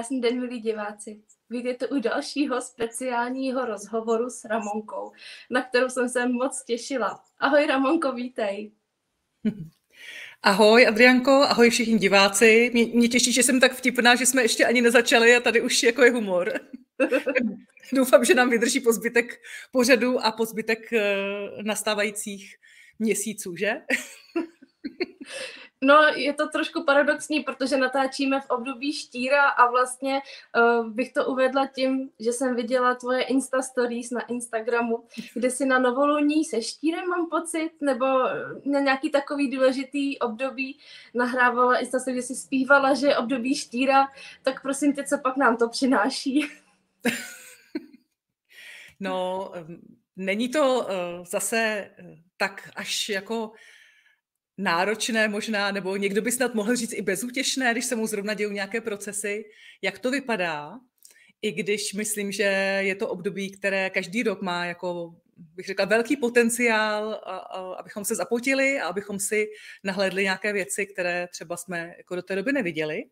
Krásný den, milí diváci. Vítejte u dalšího speciálního rozhovoru s Ramonkou, na kterou jsem se moc těšila. Ahoj Ramonko, vítej. Ahoj Adrianko, ahoj všichni diváci. Mě, mě těší, že jsem tak vtipná, že jsme ještě ani nezačali a tady už jako je humor. Doufám, že nám vydrží po zbytek pořadu a po zbytek uh, nastávajících měsíců, že? No, je to trošku paradoxní, protože natáčíme v období štíra a vlastně uh, bych to uvedla tím, že jsem viděla tvoje Insta Stories na Instagramu, kde si na novoluní se štírem, mám pocit, nebo na nějaký takový důležitý období nahrávala Insta Stories, kde si zpívala, že je období štíra, tak prosím tě, co pak nám to přináší? No, není to uh, zase tak až jako náročné možná, nebo někdo by snad mohl říct i bezútěšné, když se mu zrovna dějí nějaké procesy. Jak to vypadá? I když myslím, že je to období, které každý rok má jako bych řekla, velký potenciál, a, a, abychom se zapotili a abychom si nahlédli nějaké věci, které třeba jsme jako do té doby neviděli.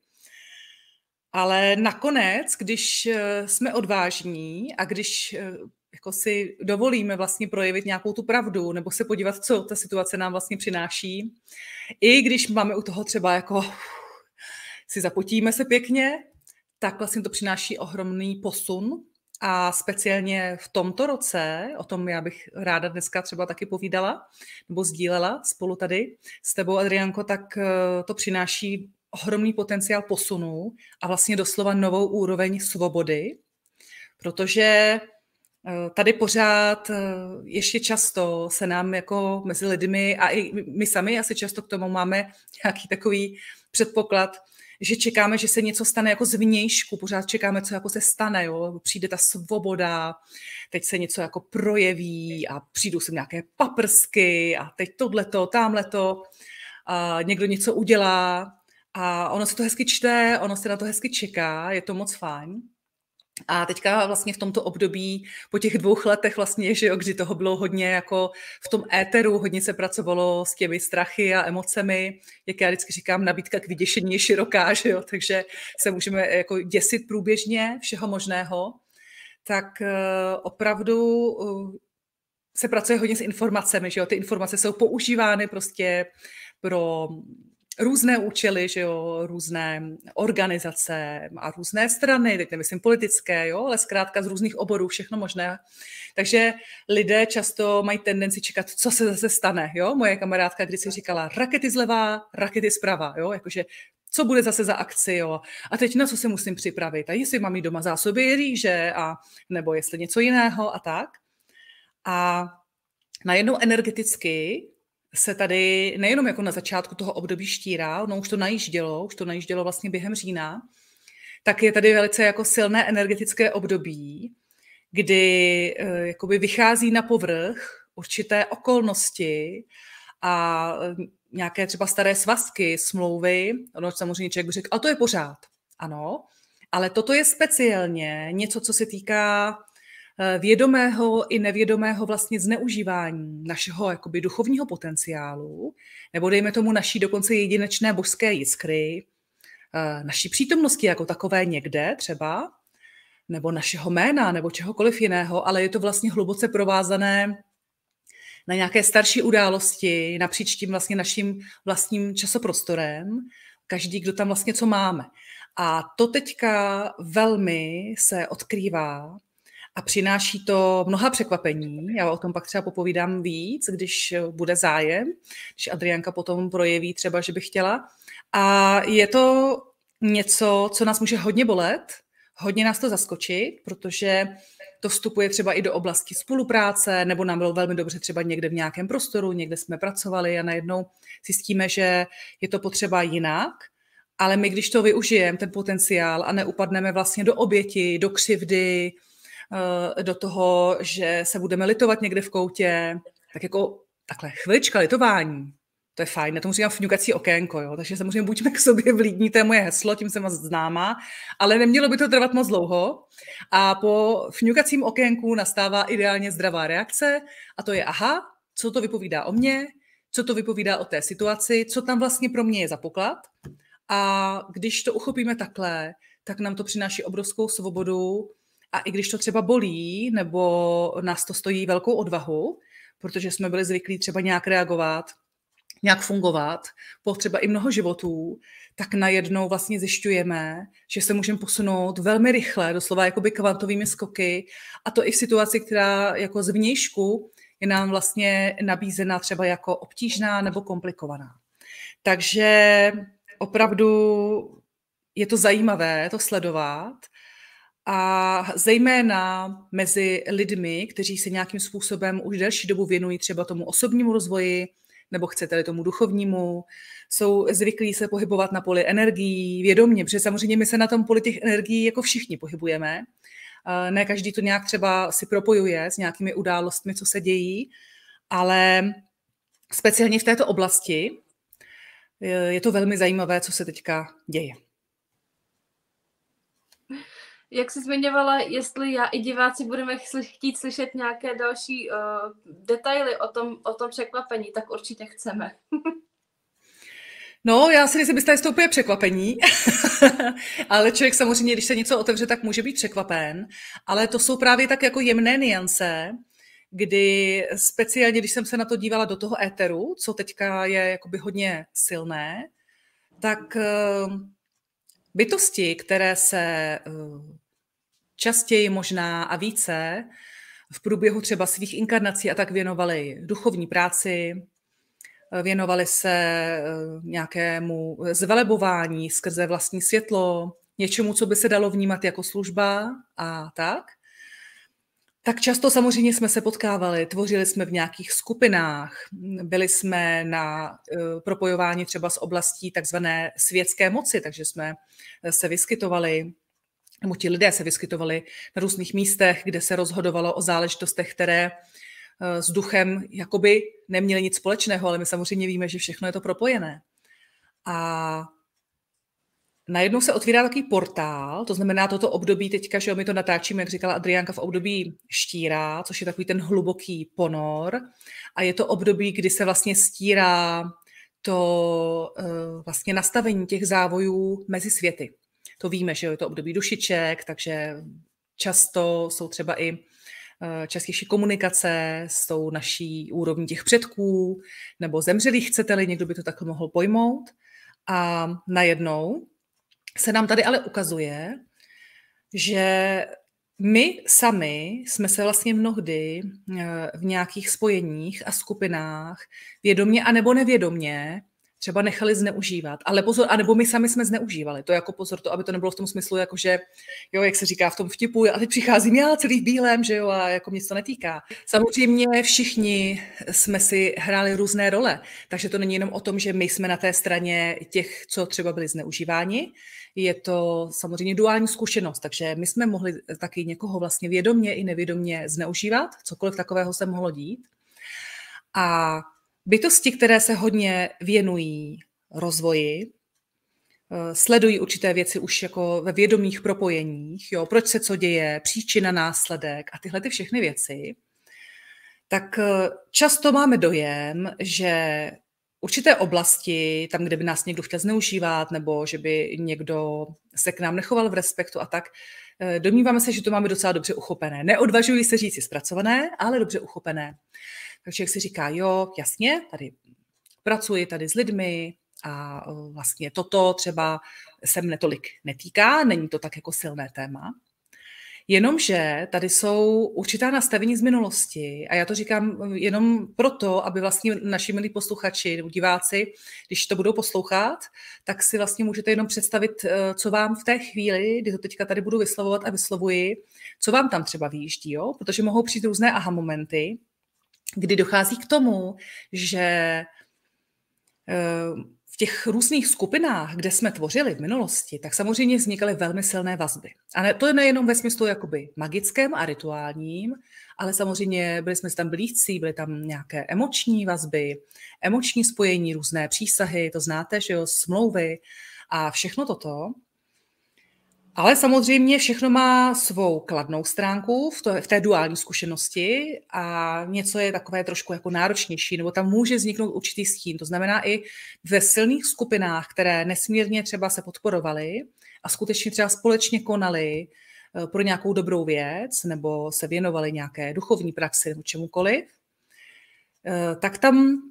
Ale nakonec, když eh, jsme odvážní a když eh, jako si dovolíme vlastně projevit nějakou tu pravdu nebo se podívat, co ta situace nám vlastně přináší. I když máme u toho třeba jako si zapotíme se pěkně, tak vlastně to přináší ohromný posun a speciálně v tomto roce, o tom já bych ráda dneska třeba taky povídala nebo sdílela spolu tady s tebou, Adrianko, tak eh, to přináší ohromný potenciál posunu a vlastně doslova novou úroveň svobody, protože tady pořád eh, ještě často se nám jako mezi lidmi a i my sami asi často k tomu máme nějaký takový předpoklad, že čekáme, že se něco stane jako zvnějšku, pořád čekáme, co jako se stane, jo? přijde ta svoboda, teď se něco jako projeví a přijdou sem nějaké paprsky a teď tohleto, tamhleto, a někdo něco udělá a ono se to hezky čte, ono se na to hezky čeká, je to moc fajn. A teďka vlastně v tomto období, po těch dvou letech vlastně, že jo, kdy toho bylo hodně jako v tom éteru, hodně se pracovalo s těmi strachy a emocemi, jak já vždycky říkám, nabídka k vyděšení je široká, že jo, takže se můžeme jako děsit průběžně všeho možného, tak uh, opravdu uh, se pracuje hodně s informacemi, že jo, ty informace jsou používány prostě pro různé účely, že jo, různé organizace a různé strany, teď nemyslím politické, jo, ale zkrátka z různých oborů, všechno možné. Takže lidé často mají tendenci čekat, co se zase stane, jo. Moje kamarádka když si říkala, rakety zleva, rakety zprava, jo, jakože co bude zase za akci, jo. A teď na co se musím připravit? A jestli mám mít doma zásoby rýže, a, nebo jestli něco jiného a tak. A najednou energeticky se tady nejenom jako na začátku toho období štíra, no už to najíždělo, už to najíždělo vlastně během října, tak je tady velice jako silné energetické období, kdy uh, jakoby vychází na povrch určité okolnosti a uh, nějaké třeba staré svazky, smlouvy, ono samozřejmě člověk by řekl, ale to je pořád. Ano, ale toto je speciálně něco, co se týká Eh, vědomého i nevědomého vlastně zneužívání našeho jakoby duchovního potenciálu, nebo dejme tomu naší dokonce jedinečné božské jiskry, eh, naší přítomnosti jako takové někde třeba, nebo našeho jména, nebo čehokoliv jiného, ale je to vlastně hluboce provázané na nějaké starší události, napříč tím vlastně naším vlastním časoprostorem, každý, kdo tam vlastně co máme. A to teďka velmi se odkrývá a přináší to mnoha překvapení. Já o tom pak třeba popovídám víc, když bude zájem, když Adrianka potom projeví třeba, že by chtěla. A je to něco, co nás může hodně bolet, hodně nás to zaskočit, protože to vstupuje třeba i do oblasti spolupráce, nebo nám bylo velmi dobře třeba někde v nějakém prostoru, někde jsme pracovali a najednou zjistíme, že je to potřeba jinak, ale my, když to využijeme, ten potenciál a neupadneme vlastně do oběti, do křivdy, Eh, do toho, že se budeme litovat někde v koutě, tak jako takhle chvilička litování, to je fajn, na tomu říkám fňukací okénko, jo? takže samozřejmě buďme k sobě vlídní, to je moje heslo, tím jsem vás známá, ale nemělo by to trvat moc dlouho a po fňukacím okénku nastává ideálně zdravá reakce a to je aha, co to vypovídá o mně, co to vypovídá o té situaci, co tam vlastně pro mě je za poklad a když to uchopíme takhle, tak nám to přináší obrovskou svobodu a i když to třeba bolí, nebo nás to stojí velkou odvahu, protože jsme byli zvyklí třeba nějak reagovat, nějak fungovat, po třeba i mnoho životů, tak najednou vlastně zjišťujeme, že se můžeme posunout velmi rychle, doslova jakoby kvantovými skoky a to i v situaci, která jako z vnějšku je nám vlastně nabízena třeba jako obtížná nebo komplikovaná. Takže opravdu je to zajímavé to sledovat a zejména mezi lidmi, kteří se nějakým způsobem už delší dobu věnují třeba tomu osobnímu rozvoji, nebo chcete-li tomu duchovnímu, jsou zvyklí se pohybovat na poli energií vědomně, protože samozřejmě my se na tom poli těch energií jako všichni pohybujeme. Ne každý to nějak třeba si propojuje s nějakými událostmi, co se dějí, ale speciálně v této oblasti je to velmi zajímavé, co se teďka děje. Jak jsi zmiňovala, jestli já i diváci budeme chtít slyšet nějaké další uh, detaily o tom, o tom překvapení, tak určitě chceme. No, já si nejsem jistá, jestli to úplně překvapení, ale člověk samozřejmě, když se něco otevře, tak může být překvapen, ale to jsou právě tak jako jemné niance, kdy speciálně, když jsem se na to dívala do toho éteru, co teďka je jakoby hodně silné, tak eh, bytosti, které se eh, častěji možná a více v průběhu třeba svých inkarnací a tak věnovaly duchovní práci, věnovali se eh, nějakému zvelebování skrze vlastní světlo, něčemu, co by se dalo vnímat jako služba a tak, tak často samozřejmě jsme se potkávali, tvořili jsme v nějakých skupinách, byli jsme na uh, propojování třeba s oblastí takzvané světské moci, takže jsme se vyskytovali, nebo ti lidé se vyskytovali na různých místech, kde se rozhodovalo o záležitostech, které uh, s duchem jakoby neměly nic společného, ale my samozřejmě víme, že všechno je to propojené. A najednou se otvírá takový portál, to znamená toto období teďka, že my to natáčíme, jak říkala Adriánka, v období štíra, což je takový ten hluboký ponor a je to období, kdy se vlastně stírá to uh, vlastně nastavení těch závojů mezi světy. To víme, že je to období dušiček, takže často jsou třeba i eh, častější komunikace s tou naší úrovní těch předků nebo zemřelých, chcete-li, někdo by to takhle mohl pojmout. A najednou se nám tady ale ukazuje, že my sami jsme se vlastně mnohdy eh, v nějakých spojeních a skupinách vědomně a nebo nevědomně třeba nechali zneužívat. Ale pozor, anebo my sami jsme zneužívali. To jako pozor, to, aby to nebylo v tom smyslu, jako že, jo, jak se říká v tom vtipu, a teď přicházím já celý v bílém, že jo, a jako mě to netýká. Samozřejmě všichni jsme si hráli různé role, takže to není jenom o tom, že my jsme na té straně těch, co třeba byli zneužíváni, je to samozřejmě duální zkušenost, takže my jsme mohli taky někoho vlastně vědomně i nevědomně zneužívat, cokoliv takového se mohlo dít. A bytosti, které se hodně věnují rozvoji, eh, sledují určité věci už jako ve vědomých propojeních, jo, proč se co děje, příčina, následek a tyhle ty všechny věci, tak eh, často máme dojem, že určité oblasti, tam, kde by nás někdo chtěl zneužívat, nebo že by někdo se k nám nechoval v respektu a tak, eh, domníváme se, že to máme docela dobře uchopené. Neodvažuji se říct zpracované, ale dobře uchopené. Takže jak si říká, jo, jasně, tady pracuji tady s lidmi a eh, vlastně toto třeba se mne tolik netýká, není to tak jako silné téma. Jenomže tady jsou určitá nastavení z minulosti a já to říkám jenom proto, aby vlastně naši milí posluchači nebo diváci, když to budou poslouchat, tak si vlastně můžete jenom představit, eh, co vám v té chvíli, kdy to teďka tady budu vyslovovat a vyslovuji, co vám tam třeba výjíždí, jo? protože mohou přijít různé aha momenty, kdy dochází k tomu, že eh, v těch různých skupinách, kde jsme tvořili v minulosti, tak samozřejmě vznikaly velmi silné vazby. A to je nejenom ve smyslu jakoby magickém a rituálním, ale samozřejmě byli jsme tam blízcí, byly tam nějaké emoční vazby, emoční spojení, různé přísahy, to znáte, že jo, smlouvy a všechno toto. Ale samozřejmě všechno má svou kladnou stránku v, to, v té duální zkušenosti a něco je takové trošku jako náročnější, nebo tam může vzniknout určitý stín. To znamená i ve silných skupinách, které nesmírně třeba se podporovaly a skutečně třeba společně konali eh, pro nějakou dobrou věc nebo se věnovali nějaké duchovní praxi nebo čemukoliv, eh, tak tam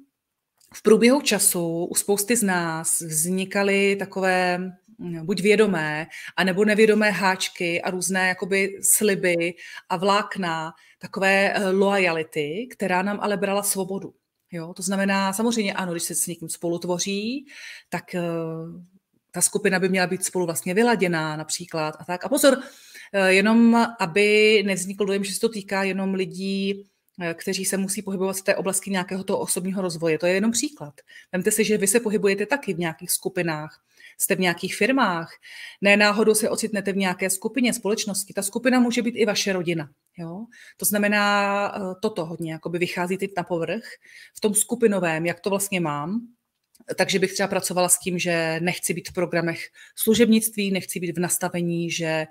v průběhu času u spousty z nás vznikaly takové buď vědomé, anebo nevědomé háčky a různé jakoby sliby a vlákna, takové eh, loyalty, která nám ale brala svobodu. Jo? To znamená, samozřejmě ano, když se s někým spolu tvoří, tak uh, ta skupina by měla být spolu vlastně vyladěná například a tak. A pozor, uh, jenom aby nevznikl dojem, že se to týká jenom lidí, Eh, kteří se musí pohybovat v té oblasti nějakého toho osobního rozvoje. To je jenom příklad. Vemte si, že vy se pohybujete taky v nějakých skupinách, jste v nějakých firmách, ne náhodou se ocitnete v nějaké skupině společnosti. Ta skupina může být i vaše rodina. Jo? To znamená, eh, toto hodně jakoby vychází teď na povrch v tom skupinovém, jak to vlastně mám, takže bych třeba pracovala s tím, že nechci být v programech služebnictví, nechci být v nastavení, že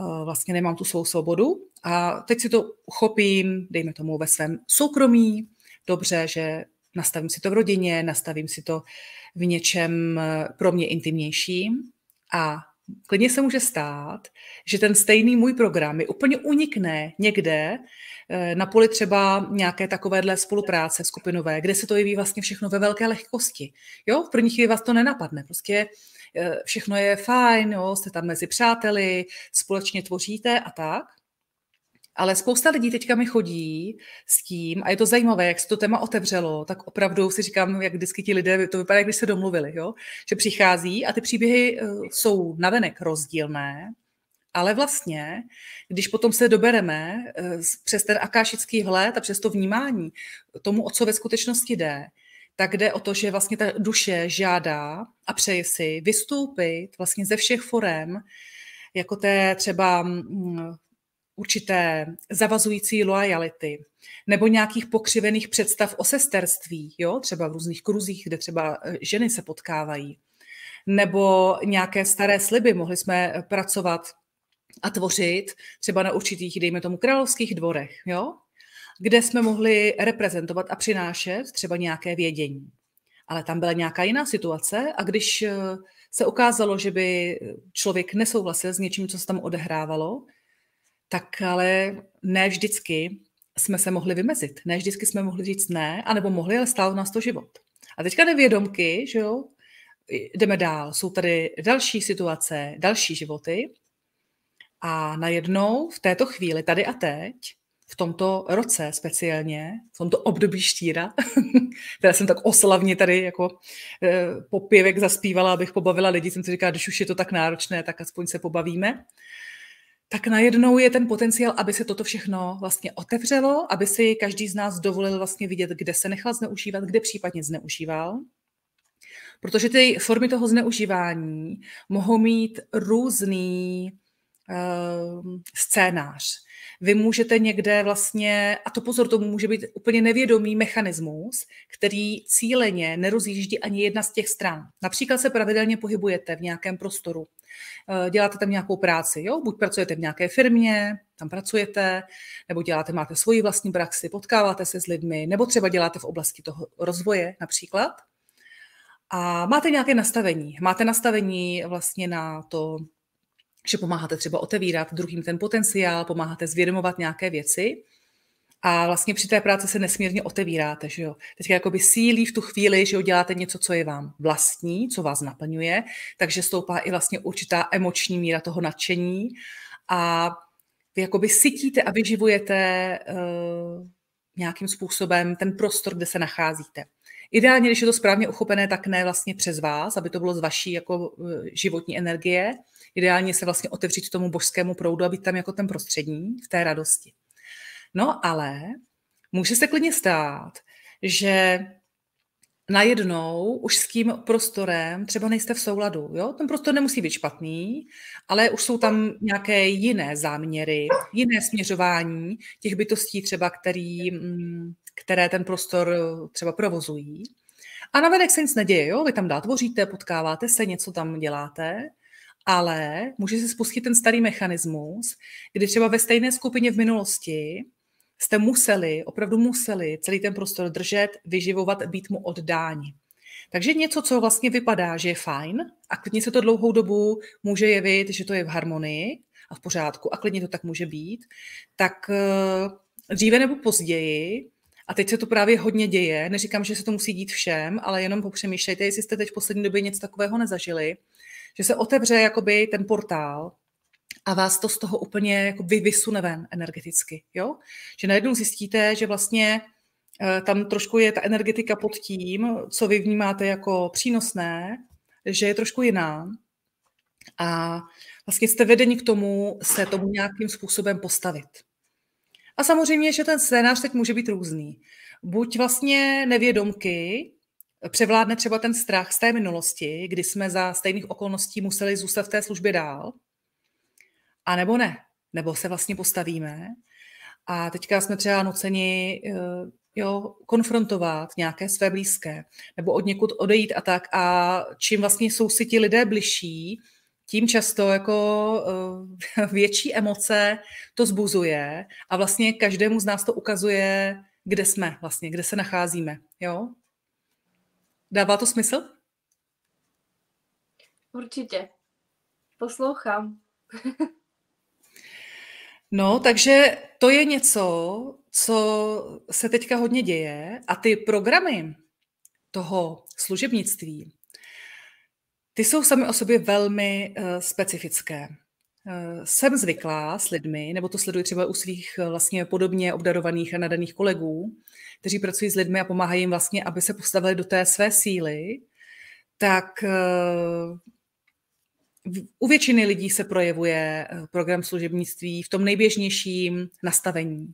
Eh, vlastně nemám tu svou svobodu a teď si to uchopím, dejme tomu ve svém soukromí, dobře, že nastavím si to v rodině, nastavím si to v něčem eh, pro mě intimnějším a klidně se může stát, že ten stejný můj program mi úplně unikne někde eh, na poli třeba nějaké takovéhle spolupráce skupinové, kde se to jeví vlastně všechno ve velké lehkosti. Jo, v první chvíli vás to nenapadne. Prostě Eh, všechno je fajn, jo, jste tam mezi přáteli, společně tvoříte a tak. Ale spousta lidí teďka mi chodí s tím, a je to zajímavé, jak se to téma otevřelo, tak opravdu si říkám, jak vždycky ti lidé, to vypadá, jak když se domluvili, jo? že přichází a ty příběhy eh, jsou navenek rozdílné, ale vlastně, když potom se dobereme eh, přes ten akášický vhled a přes to vnímání tomu, o co ve skutečnosti jde, tak jde o to, že vlastně ta duše žádá a přeje si vystoupit vlastně ze všech forem, jako té třeba mm, určité zavazující lojality nebo nějakých pokřivených představ o sesterství, jo? třeba v různých kruzích, kde třeba e, ženy se potkávají, nebo nějaké staré sliby. Mohli jsme pracovat a tvořit třeba na určitých, dejme tomu, královských dvorech, jo? kde jsme mohli reprezentovat a přinášet třeba nějaké vědění. Ale tam byla nějaká jiná situace a když eh, se ukázalo, že by člověk nesouhlasil s něčím, co se tam odehrávalo, tak ale ne vždycky jsme se mohli vymezit. Ne vždycky jsme mohli říct ne, anebo mohli, ale stál nás to život. A teďka nevědomky, že jo, jdeme dál. Jsou tady další situace, další životy a najednou v této chvíli, tady a teď, v tomto roce speciálně, v tomto období štíra, která jsem tak oslavně tady jako e, popěvek zaspívala, abych pobavila lidi, jsem si říkala, když už je to tak náročné, tak aspoň se pobavíme. Tak najednou je ten potenciál, aby se toto všechno vlastně otevřelo, aby si každý z nás dovolil vlastně vidět, kde se nechal zneužívat, kde případně zneužíval. Protože ty formy toho zneužívání mohou mít různý uh, scénář vy můžete někde vlastně, a to pozor, to může být úplně nevědomý mechanismus, který cíleně nerozjíždí ani jedna z těch stran. Například se pravidelně pohybujete v nějakém prostoru, eh, děláte tam nějakou práci, jo? buď pracujete v nějaké firmě, tam pracujete, nebo děláte, máte svoji vlastní praxi, potkáváte se s lidmi, nebo třeba děláte v oblasti toho rozvoje například. A máte nějaké nastavení. Máte nastavení vlastně na to že pomáháte třeba otevírat druhým ten potenciál, pomáháte zvědomovat nějaké věci a vlastně při té práci se nesmírně otevíráte, že jo. Teď jakoby sílí v tu chvíli, že jo, děláte něco, co je vám vlastní, co vás naplňuje, takže stoupá i vlastně určitá emoční míra toho nadšení a vy jakoby sytíte a vyživujete uh, nějakým způsobem ten prostor, kde se nacházíte. Ideálně, když je to správně uchopené, tak ne vlastně přes vás, aby to bylo z vaší jako eh, životní energie, Ideálně se vlastně otevřít tomu božskému proudu a být tam jako ten prostřední v té radosti. No ale může se klidně stát, že najednou už s tím prostorem třeba nejste v souladu. Jo? Ten prostor nemusí být špatný, ale už jsou tam nějaké jiné záměry, jiné směřování těch bytostí třeba, který, mm, které ten prostor třeba provozují. A navenek se nic neděje, jo? vy tam dál tvoříte, potkáváte se, něco tam děláte, ale může se spustit ten starý mechanismus, kdy třeba ve stejné skupině v minulosti jste museli, opravdu museli celý ten prostor držet, vyživovat, být mu oddáni. Takže něco, co vlastně vypadá, že je fajn a klidně se to dlouhou dobu může jevit, že to je v harmonii a v pořádku a klidně to tak může být, tak eh, dříve nebo později, a teď se to právě hodně děje, neříkám, že se to musí dít všem, ale jenom popřemýšlejte, jestli jste teď v poslední době něco takového nezažili, že se otevře jakoby ten portál a vás to z toho úplně jako vysune ven energeticky. Jo? Že najednou zjistíte, že vlastně eh, tam trošku je ta energetika pod tím, co vy vnímáte jako přínosné, že je trošku jiná. A vlastně jste vedeni k tomu se tomu nějakým způsobem postavit. A samozřejmě, že ten scénář teď může být různý. Buď vlastně nevědomky převládne třeba ten strach z té minulosti, kdy jsme za stejných okolností museli zůstat v té službě dál, a nebo ne, nebo se vlastně postavíme a teďka jsme třeba nuceni eh, jo, konfrontovat nějaké své blízké, nebo od někud odejít a tak. A čím vlastně jsou si ti lidé bližší, tím často jako uh, větší emoce to zbuzuje a vlastně každému z nás to ukazuje, kde jsme vlastně, kde se nacházíme. Jo? Dává to smysl? Určitě. Poslouchám. no, takže to je něco, co se teďka hodně děje a ty programy toho služebnictví, ty jsou sami o sobě velmi uh, specifické. Uh, jsem zvyklá s lidmi, nebo to sleduji třeba u svých uh, vlastně podobně obdarovaných a nadaných kolegů, kteří pracují s lidmi a pomáhají jim vlastně, aby se postavili do té své síly, tak u většiny lidí se projevuje program služebnictví v tom nejběžnějším nastavení.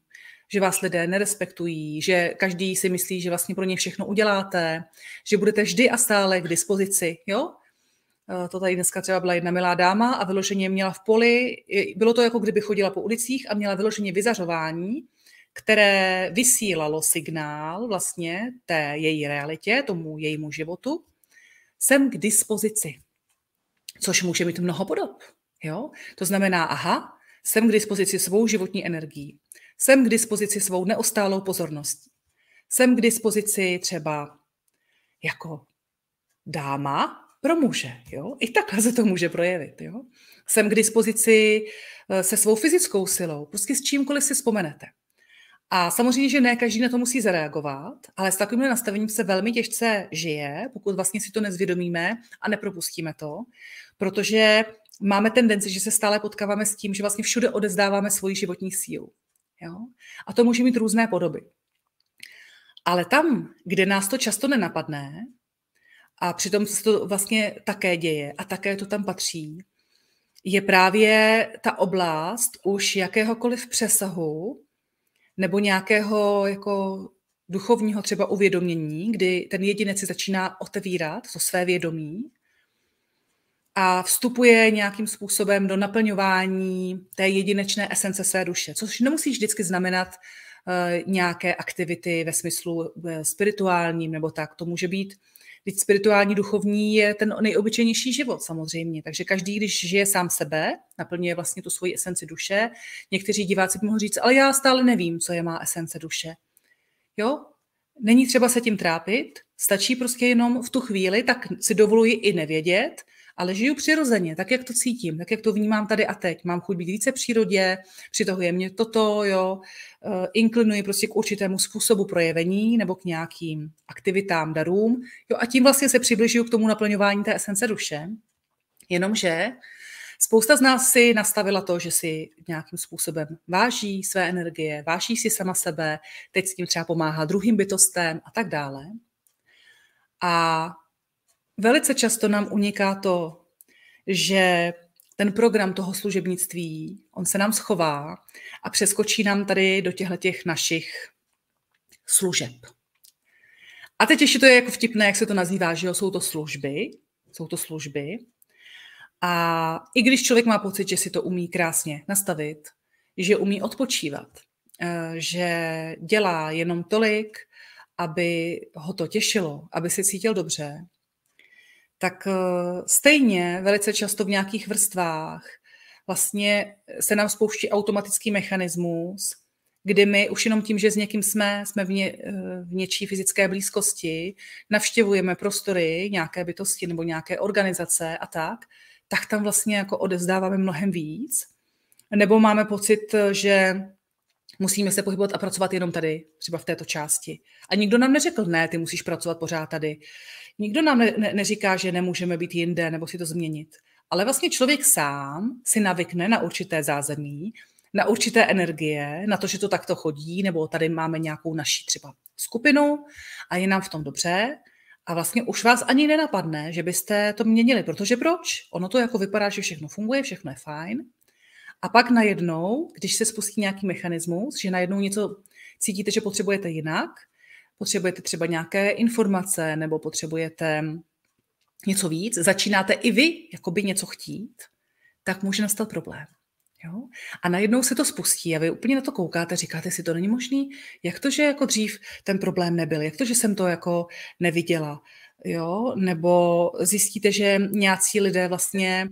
Že vás lidé nerespektují, že každý si myslí, že vlastně pro ně všechno uděláte, že budete vždy a stále k dispozici. Jo? Eh, to tady dneska třeba byla jedna milá dáma a vyloženě měla v poli, bylo to jako kdyby chodila po ulicích a měla vyloženě vyzařování, které vysílalo signál vlastně té její realitě, tomu jejímu životu, jsem k dispozici. Což může mít mnoho podob. Jo? To znamená, aha, jsem k dispozici svou životní energií, jsem k dispozici svou neustálou pozorností, jsem k dispozici třeba jako dáma, pro muže. Jo? I takhle se to může projevit. Jo? Jsem k dispozici eh, se svou fyzickou silou, prostě s čímkoliv si vzpomenete. A samozřejmě, že ne každý na to musí zareagovat, ale s takovým nastavením se velmi těžce žije, pokud vlastně si to nezvědomíme a nepropustíme to, protože máme tendenci, že se stále potkáváme s tím, že vlastně všude odezdáváme svoji životní sílu. Jo? A to může mít různé podoby. Ale tam, kde nás to často nenapadne, a přitom se to vlastně také děje a také to tam patří, je právě ta oblast už jakéhokoliv přesahu nebo nějakého jako duchovního třeba uvědomění, kdy ten jedinec si začíná otevírat to své vědomí a vstupuje nějakým způsobem do naplňování té jedinečné esence své duše, což nemusí vždycky znamenat uh, nějaké aktivity ve smyslu uh, spirituálním nebo tak. To může být Teď spirituální duchovní je ten nejobyčejnější život samozřejmě. Takže každý, když žije sám sebe, naplňuje vlastně tu svoji esenci duše. Někteří diváci by mohli říct, ale já stále nevím, co je má esence duše. Jo? Není třeba se tím trápit, stačí prostě jenom v tu chvíli, tak si dovoluji i nevědět, ale žiju přirozeně, tak, jak to cítím, tak, jak to vnímám tady a teď. Mám chuť být více v přírodě, přitahuje mě toto, jo, uh, inklinuji prostě k určitému způsobu projevení nebo k nějakým aktivitám, darům, jo, a tím vlastně se přibližuju k tomu naplňování té esence duše. Jenomže Spousta z nás si nastavila to, že si nějakým způsobem váží své energie, váží si sama sebe, teď s tím třeba pomáhá druhým bytostem a tak dále. A Velice často nám uniká to, že ten program toho služebnictví, on se nám schová a přeskočí nám tady do těchto těch našich služeb. A teď ještě to je jako vtipné, jak se to nazývá, že jo, jsou to služby, jsou to služby. A i když člověk má pocit, že si to umí krásně nastavit, že umí odpočívat, eh, že dělá jenom tolik, aby ho to těšilo, aby se cítil dobře, tak stejně velice často v nějakých vrstvách vlastně se nám spouští automatický mechanismus, kdy my už jenom tím, že s někým jsme, jsme v, ně, v něčí fyzické blízkosti, navštěvujeme prostory, nějaké bytosti nebo nějaké organizace a tak, tak tam vlastně jako odezdáváme mnohem víc. Nebo máme pocit, že musíme se pohybovat a pracovat jenom tady, třeba v této části. A nikdo nám neřekl, ne, ty musíš pracovat pořád tady. Nikdo nám ne, ne, neříká, že nemůžeme být jinde nebo si to změnit. Ale vlastně člověk sám si navykne na určité zázemí, na určité energie, na to, že to takto chodí, nebo tady máme nějakou naší třeba skupinu a je nám v tom dobře. A vlastně už vás ani nenapadne, že byste to měnili, protože proč? Ono to jako vypadá, že všechno funguje, všechno je fajn. A pak najednou, když se spustí nějaký mechanismus, že najednou něco cítíte, že potřebujete jinak, potřebujete třeba nějaké informace nebo potřebujete něco víc, začínáte i vy jakoby něco chtít, tak může nastat problém. Jo? A najednou se to spustí a vy úplně na to koukáte, říkáte si, to není možný, jak to, že jako dřív ten problém nebyl, jak to, že jsem to jako neviděla, jo? nebo zjistíte, že nějací lidé vlastně,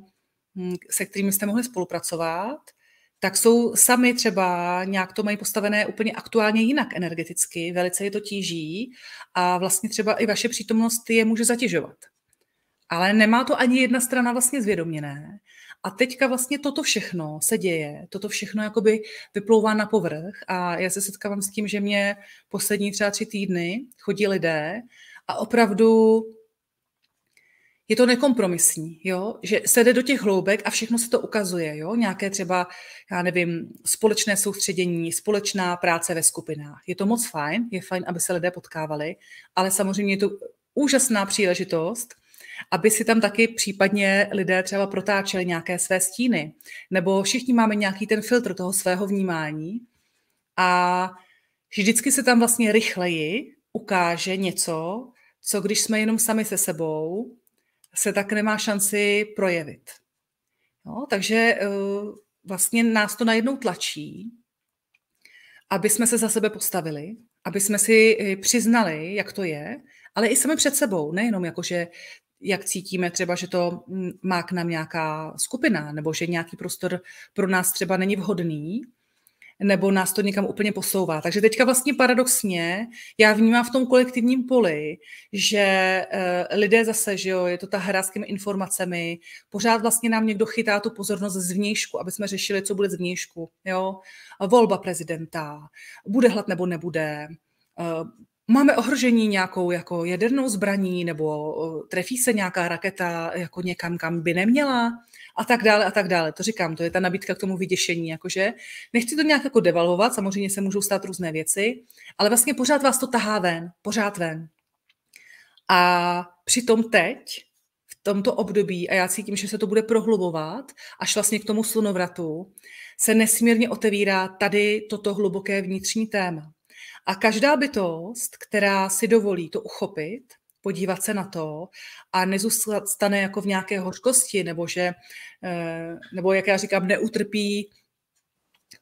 hm, se kterými jste mohli spolupracovat, tak jsou sami třeba, nějak to mají postavené úplně aktuálně jinak energeticky, velice je to tíží a vlastně třeba i vaše přítomnost je může zatěžovat. Ale nemá to ani jedna strana vlastně zvědoměné. A teďka vlastně toto všechno se děje, toto všechno jakoby vyplouvá na povrch a já se setkávám s tím, že mě poslední třeba tři týdny chodí lidé a opravdu je to nekompromisní, jo? že se jde do těch hloubek a všechno se to ukazuje. Jo? Nějaké třeba, já nevím, společné soustředění, společná práce ve skupinách. Je to moc fajn, je fajn, aby se lidé potkávali, ale samozřejmě je to úžasná příležitost, aby si tam taky případně lidé třeba protáčeli nějaké své stíny. Nebo všichni máme nějaký ten filtr toho svého vnímání a vždycky se tam vlastně rychleji ukáže něco, co když jsme jenom sami se sebou, se tak nemá šanci projevit. No, takže uh, vlastně nás to najednou tlačí, aby jsme se za sebe postavili, aby jsme si eh, přiznali, jak to je, ale i sami před sebou, nejenom jako, že jak cítíme třeba, že to mm, má k nám nějaká skupina, nebo že nějaký prostor pro nás třeba není vhodný, nebo nás to někam úplně posouvá. Takže teďka vlastně paradoxně já vnímám v tom kolektivním poli, že uh, lidé zase, že jo, je to ta hra s těmi informacemi, pořád vlastně nám někdo chytá tu pozornost z vnějšku, aby jsme řešili, co bude z vnějšku, jo. Volba prezidenta, bude hlad nebo nebude, uh, máme ohrožení nějakou jako jadernou zbraní nebo trefí se nějaká raketa jako někam, kam by neměla a tak dále a tak dále. To říkám, to je ta nabídka k tomu vyděšení, jakože nechci to nějak jako devalvovat, samozřejmě se můžou stát různé věci, ale vlastně pořád vás to tahá ven, pořád ven. A přitom teď, v tomto období, a já cítím, že se to bude prohlubovat, až vlastně k tomu slunovratu, se nesmírně otevírá tady toto hluboké vnitřní téma. A každá bytost, která si dovolí to uchopit, podívat se na to a nezůstane jako v nějaké hořkosti, nebo že, eh, nebo jak já říkám, neutrpí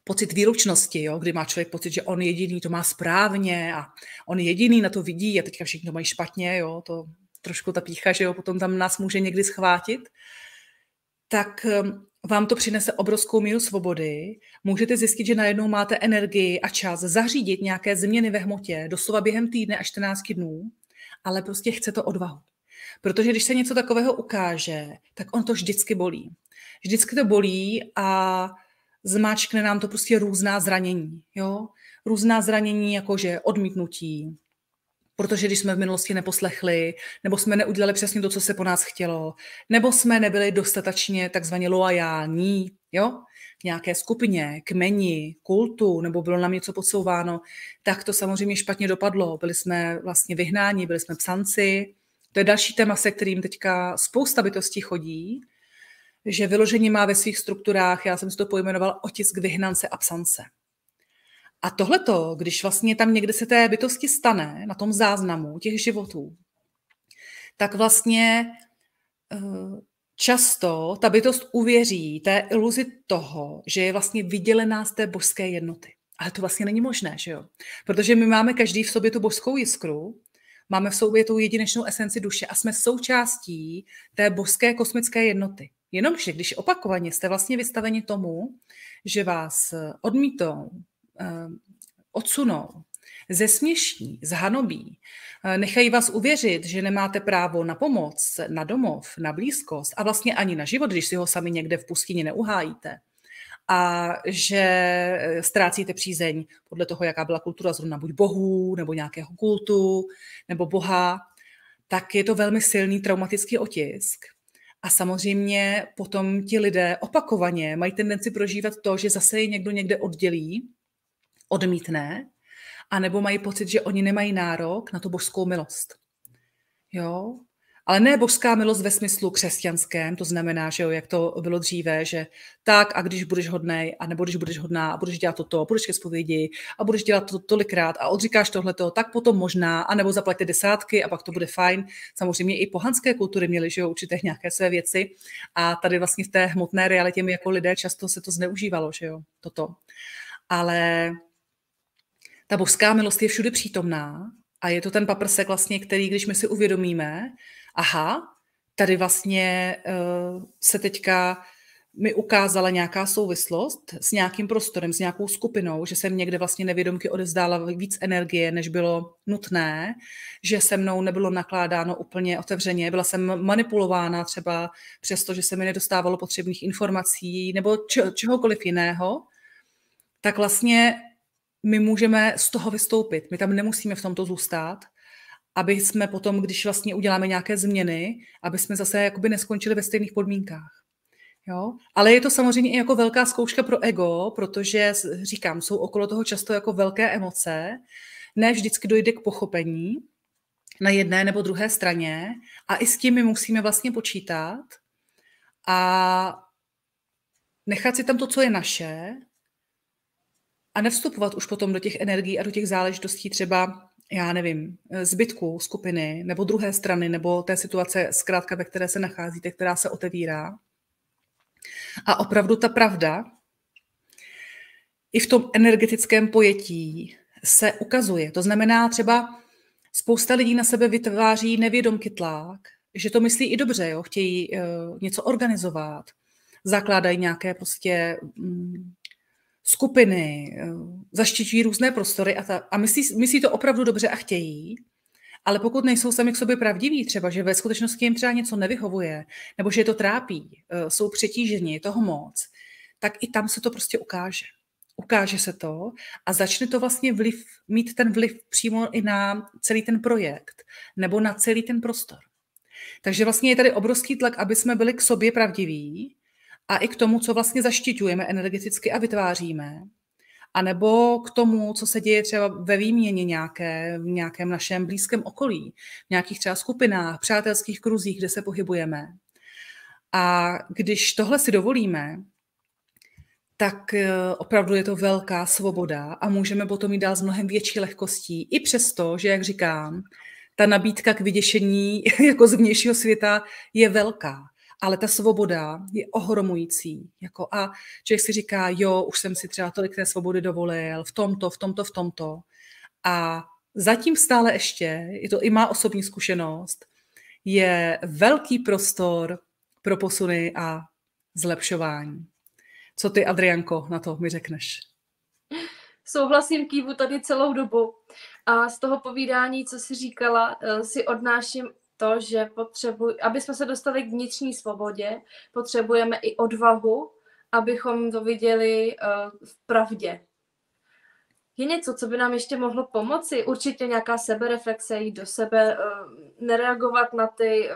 pocit výlučnosti, jo? kdy má člověk pocit, že on jediný to má správně a on jediný na to vidí a teďka všichni to mají špatně, jo? to trošku ta pícha, že jo, potom tam nás může někdy schvátit, tak ehm, vám to přinese obrovskou míru svobody. Můžete zjistit, že najednou máte energii a čas zařídit nějaké změny ve hmotě, doslova během týdne až 14 dnů, ale prostě chce to odvahu. Protože když se něco takového ukáže, tak on to vždycky bolí. Vždycky to bolí a zmáčkne nám to prostě různá zranění. Jo? Různá zranění, jakože odmítnutí, protože když jsme v minulosti neposlechli, nebo jsme neudělali přesně to, co se po nás chtělo, nebo jsme nebyli dostatečně takzvaně loajální, jo, k nějaké skupině, kmeni, kultu, nebo bylo nám něco podsouváno, tak to samozřejmě špatně dopadlo. Byli jsme vlastně vyhnáni, byli jsme psanci. To je další téma, se kterým teďka spousta bytostí chodí, že vyložení má ve svých strukturách, já jsem si to pojmenoval otisk vyhnance a psance. A tohleto, když vlastně tam někde se té bytosti stane, na tom záznamu těch životů, tak vlastně eh, často ta bytost uvěří té iluzi toho, že je vlastně vydělená z té božské jednoty. Ale to vlastně není možné, že jo? Protože my máme každý v sobě tu božskou jiskru, máme v sobě tu jedinečnou esenci duše a jsme součástí té božské kosmické jednoty. Jenomže když opakovaně jste vlastně vystaveni tomu, že vás odmítou, eh, odsunou, zesměšní, zhanobí, eh, nechají vás uvěřit, že nemáte právo na pomoc, na domov, na blízkost a vlastně ani na život, když si ho sami někde v pustině neuhájíte, a že eh, ztrácíte přízeň podle toho, jaká byla kultura zrovna buď bohů, nebo nějakého kultu, nebo boha, tak je to velmi silný traumatický otisk. A samozřejmě potom ti lidé opakovaně mají tendenci prožívat to, že zase je někdo někde oddělí, odmítne, anebo mají pocit, že oni nemají nárok na tu božskou milost. Jo? Ale ne božská milost ve smyslu křesťanském, to znamená, že jo, jak to bylo dříve, že tak a když budeš hodnej, a nebo když budeš hodná a budeš dělat toto, budeš ke zpovědi a budeš dělat to tolikrát a odříkáš tohleto, tak potom možná, a nebo zaplaťte desátky a pak to bude fajn. Samozřejmě i pohanské kultury měly, že jo, určité nějaké své věci a tady vlastně v té hmotné realitě my jako lidé často se to zneužívalo, že jo, toto. Ale ta božská milost je všude přítomná a je to ten paprsek vlastně, který, když my si uvědomíme, aha, tady vlastně uh, se teďka mi ukázala nějaká souvislost s nějakým prostorem, s nějakou skupinou, že jsem někde vlastně nevědomky odezdála víc energie, než bylo nutné, že se mnou nebylo nakládáno úplně otevřeně, byla jsem manipulována třeba přesto, že se mi nedostávalo potřebných informací nebo č- čehokoliv jiného, tak vlastně my můžeme z toho vystoupit. My tam nemusíme v tomto zůstat, aby jsme potom, když vlastně uděláme nějaké změny, aby jsme zase jakoby neskončili ve stejných podmínkách. Jo? Ale je to samozřejmě i jako velká zkouška pro ego, protože, říkám, jsou okolo toho často jako velké emoce, ne vždycky dojde k pochopení na jedné nebo druhé straně a i s tím my musíme vlastně počítat a nechat si tam to, co je naše a nevstupovat už potom do těch energií a do těch záležitostí třeba já nevím, zbytku skupiny nebo druhé strany nebo té situace zkrátka, ve které se nacházíte, která se otevírá. A opravdu ta pravda i v tom energetickém pojetí se ukazuje. To znamená třeba spousta lidí na sebe vytváří nevědomky tlak, že to myslí i dobře, jo? chtějí uh, něco organizovat, zakládají nějaké prostě um, skupiny, eh, zaštiťují různé prostory a, ta, a myslí, myslí to opravdu dobře a chtějí, ale pokud nejsou sami k sobě pravdiví, třeba, že ve skutečnosti jim třeba něco nevyhovuje, nebo že je to trápí, eh, jsou přetíženi, je toho moc, tak i tam se to prostě ukáže. Ukáže se to a začne to vlastně vliv, mít ten vliv přímo i na celý ten projekt nebo na celý ten prostor. Takže vlastně je tady obrovský tlak, aby jsme byli k sobě pravdiví, a i k tomu, co vlastně zaštiťujeme energeticky a vytváříme, a nebo k tomu, co se děje třeba ve výměně nějaké, v nějakém našem blízkém okolí, v nějakých třeba skupinách, přátelských kruzích, kde se pohybujeme. A když tohle si dovolíme, tak eh, opravdu je to velká svoboda a můžeme potom jít dál s mnohem větší lehkostí. I přesto, že, jak říkám, ta nabídka k vyděšení jako z vnějšího světa je velká ale ta svoboda je ohromující. Jako a člověk si říká, jo, už jsem si třeba tolik té svobody dovolil, v tomto, v tomto, v tomto. A zatím stále ještě, je to i má osobní zkušenost, je velký prostor pro posuny a zlepšování. Co ty, Adrianko, na to mi řekneš? Souhlasím, kývu tady celou dobu. A z toho povídání, co jsi říkala, eh, si odnáším to, že potřebuj, aby jsme se dostali k vnitřní svobodě, potřebujeme i odvahu, abychom to viděli uh, v pravdě. Je něco, co by nám ještě mohlo pomoci? Určitě nějaká sebereflexe, jít do sebe, uh, nereagovat na ty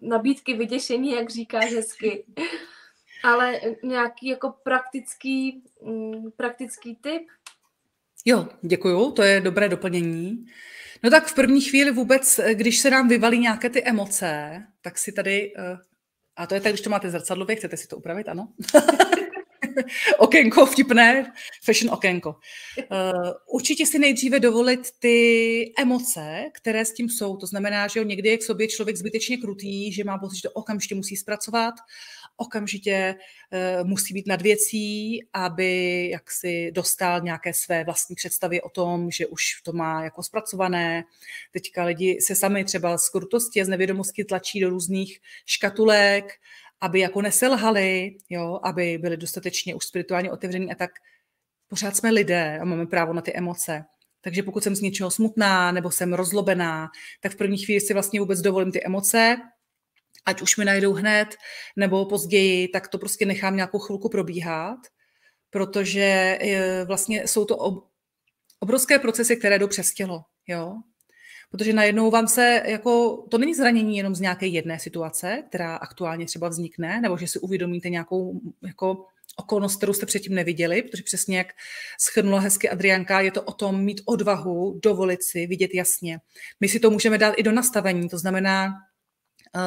nabídky vyděšení, jak říká hezky. Ale nějaký jako praktický, um, praktický tip? Jo, děkuju, to je dobré doplnění. No tak v první chvíli vůbec, eh, když se nám vyvalí nějaké ty emoce, tak si tady, uh, a to je tak, když to máte zrcadlově, chcete si to upravit, ano? okénko vtipné, fashion okénko. Uh, určitě si nejdříve dovolit ty emoce, které s tím jsou. To znamená, že někdy je k sobě člověk zbytečně krutý, že má pocit, že to okamžitě musí zpracovat okamžitě uh, musí být nad věcí, aby jak si dostal nějaké své vlastní představy o tom, že už to má jako zpracované. Teďka lidi se sami třeba z krutosti a z nevědomosti tlačí do různých škatulek, aby jako neselhali, jo, aby byli dostatečně už spirituálně otevření a tak pořád jsme lidé a máme právo na ty emoce. Takže pokud jsem z něčeho smutná nebo jsem rozlobená, tak v první chvíli si vlastně vůbec dovolím ty emoce, ať už mi najdou hned nebo později, tak to prostě nechám nějakou chvilku probíhat, protože eh, vlastně jsou to obrovské procesy, které jdou přes tělo. Jo? Protože najednou vám se, jako, to není zranění jenom z nějaké jedné situace, která aktuálně třeba vznikne, nebo že si uvědomíte nějakou jako, okolnost, kterou jste předtím neviděli, protože přesně jak schrnula hezky Adrianka, je to o tom mít odvahu, dovolit si, vidět jasně. My si to můžeme dát i do nastavení, to znamená,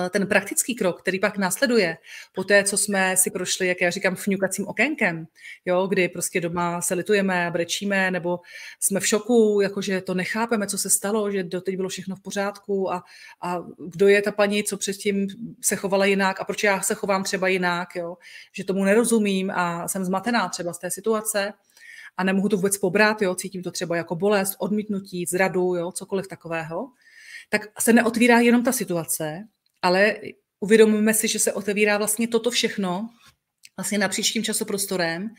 ten praktický krok, který pak následuje po té, co jsme si prošli, jak já říkám, fňukacím okénkem, jo, kdy prostě doma se litujeme, brečíme, nebo jsme v šoku, jakože to nechápeme, co se stalo, že doteď bylo všechno v pořádku a, a kdo je ta paní, co předtím se chovala jinak a proč já se chovám třeba jinak, jo, že tomu nerozumím a jsem zmatená třeba z té situace a nemohu to vůbec pobrat, jo, cítím to třeba jako bolest, odmítnutí, zradu, jo, cokoliv takového, tak se neotvírá jenom ta situace, ale uvědomujeme si, že se otevírá vlastně toto všechno, vlastně napříč tím časoprostorem,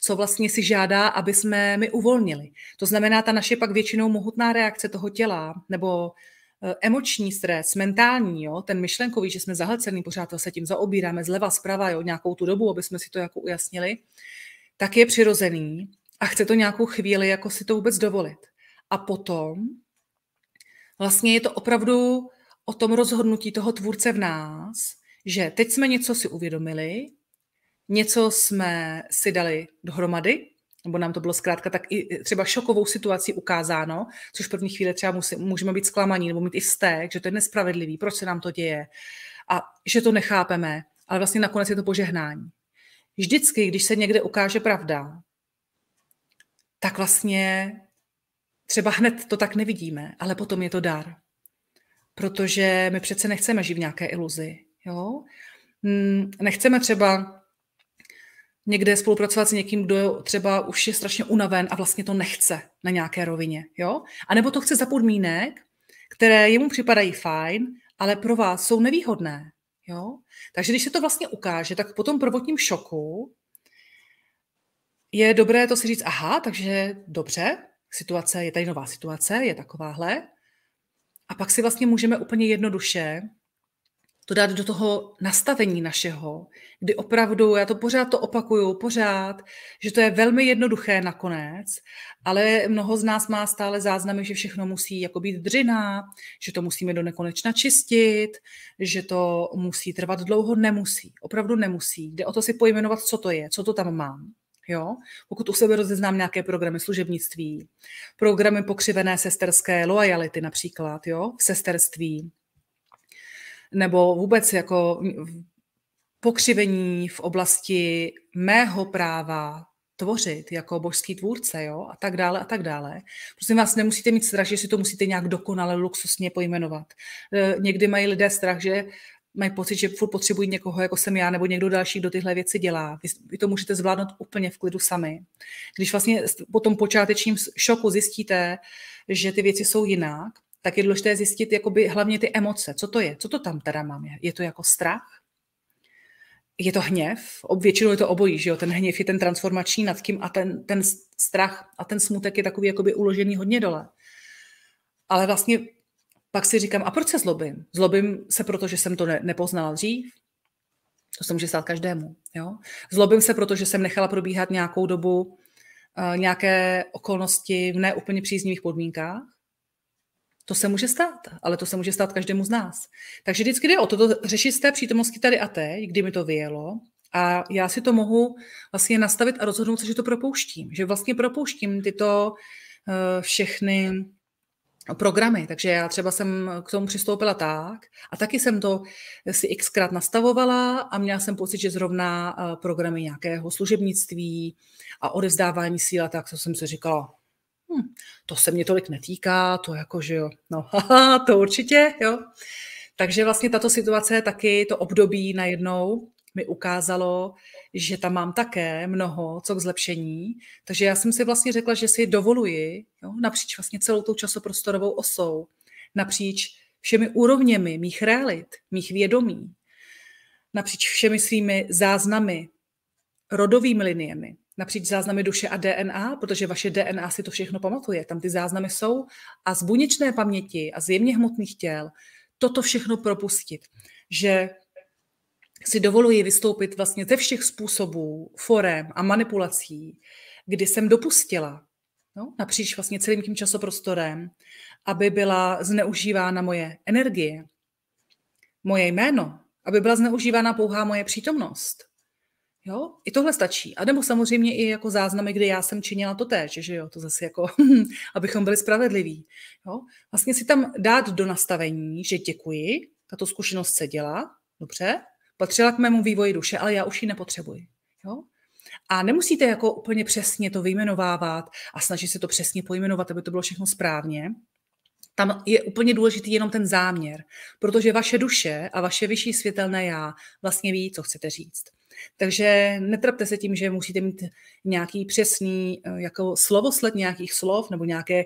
co vlastně si žádá, aby jsme my uvolnili. To znamená, ta naše pak většinou mohutná reakce toho těla, nebo eh, emoční stres, mentální, jo, ten myšlenkový, že jsme zahlcený, pořád se tím zaobíráme zleva, zprava, jo, nějakou tu dobu, aby jsme si to jako ujasnili, tak je přirozený a chce to nějakou chvíli jako si to vůbec dovolit. A potom vlastně je to opravdu o tom rozhodnutí toho tvůrce v nás, že teď jsme něco si uvědomili, něco jsme si dali dohromady, nebo nám to bylo zkrátka tak i třeba šokovou situaci ukázáno, což v první chvíli třeba musí, můžeme být zklamaní nebo mít i vztek, že to je nespravedlivý, proč se nám to děje a že to nechápeme, ale vlastně nakonec je to požehnání. Vždycky, když se někde ukáže pravda, tak vlastně třeba hned to tak nevidíme, ale potom je to dar protože my přece nechceme žít v nějaké iluzi. Jo? Hmm, nechceme třeba někde spolupracovat s někým, kdo třeba už je strašně unaven a vlastně to nechce na nějaké rovině. Jo? A nebo to chce za podmínek, které jemu připadají fajn, ale pro vás jsou nevýhodné. Jo? Takže když se to vlastně ukáže, tak po tom prvotním šoku je dobré to si říct, aha, takže dobře, situace, je tady nová situace, je takováhle, a pak si vlastně můžeme úplně jednoduše to dát do toho nastavení našeho, kdy opravdu, já to pořád to opakuju, pořád, že to je velmi jednoduché nakonec, ale mnoho z nás má stále záznamy, že všechno musí jako být dřina, že to musíme do nekonečna čistit, že to musí trvat dlouho, nemusí, opravdu nemusí. Jde o to si pojmenovat, co to je, co to tam mám. Jo? Pokud u sebe rozeznám nějaké programy služebnictví, programy pokřivené sesterské lojality například, jo? v sesterství, nebo vůbec jako pokřivení v oblasti mého práva tvořit jako božský tvůrce, jo, a tak dále, a tak dále. Prosím vás, nemusíte mít strach, že si to musíte nějak dokonale luxusně pojmenovat. E, někdy mají lidé strach, že mají pocit, že furt potřebují někoho, jako jsem já, nebo někdo další, kdo tyhle věci dělá. Vy, vy to můžete zvládnout úplně v klidu sami. Když vlastně po tom počátečním šoku zjistíte, že ty věci jsou jinak, tak je důležité zjistit jakoby hlavně ty emoce. Co to je? Co to tam teda mám? Je to jako strach? Je to hněv? Většinou je to obojí, že jo? Ten hněv je ten transformační nad tím a ten, ten strach a ten smutek je takový jakoby uložený hodně dole. Ale vlastně pak si říkám, a proč se zlobím? Zlobím se proto, že jsem to ne, nepoznala dřív? To se může stát každému. Jo? Zlobím se proto, že jsem nechala probíhat nějakou dobu uh, nějaké okolnosti v neúplně příznivých podmínkách. To se může stát, ale to se může stát každému z nás. Takže vždycky jde o to, to řešit z té přítomnosti tady a teď, kdy mi to vyjelo, a já si to mohu vlastně nastavit a rozhodnout se, že to propouštím. Že vlastně propouštím tyto uh, všechny programy, takže já třeba jsem k tomu přistoupila tak a taky jsem to si xkrát nastavovala a měla jsem pocit, že zrovna eh, programy nějakého služebnictví a odevzdávání síla, tak to jsem si říkala, hm, to se mě tolik netýká, to jako, že jo, no, haha, to určitě, jo. Takže vlastně tato situace taky to období najednou, mi ukázalo, že tam mám také mnoho co k zlepšení. Takže já jsem si vlastně řekla, že si dovoluji jo, napříč vlastně celou tou časoprostorovou osou, napříč všemi úrovněmi mých realit, mých vědomí, napříč všemi svými záznamy, rodovými liniemi, napříč záznamy duše a DNA, protože vaše DNA si to všechno pamatuje, tam ty záznamy jsou a z buněčné paměti a z jemně hmotných těl toto všechno propustit, že si dovoluji vystoupit vlastně ze všech způsobů, forem a manipulací, kdy jsem dopustila no, napříč vlastně celým tím časoprostorem, aby byla zneužívána moje energie, moje jméno, aby byla zneužívána pouhá moje přítomnost. Jo, i tohle stačí. A nebo samozřejmě i jako záznamy, kde já jsem činila to též, že jo, to zase jako, abychom byli spravedliví. Jo, vlastně si tam dát do nastavení, že děkuji, tato zkušenost se dělá, dobře, patřila k mému vývoji duše, ale já už ji nepotřebuji. Jo? A nemusíte jako úplně přesně to vyjmenovávat a snažit se to přesně pojmenovat, aby to bylo všechno správně. Tam je úplně důležitý jenom ten záměr, protože vaše duše a vaše vyšší světelné já vlastně ví, co chcete říct. Takže netrpte se tím, že musíte mít nějaký přesný eh, jako slovosled nějakých slov nebo nějaké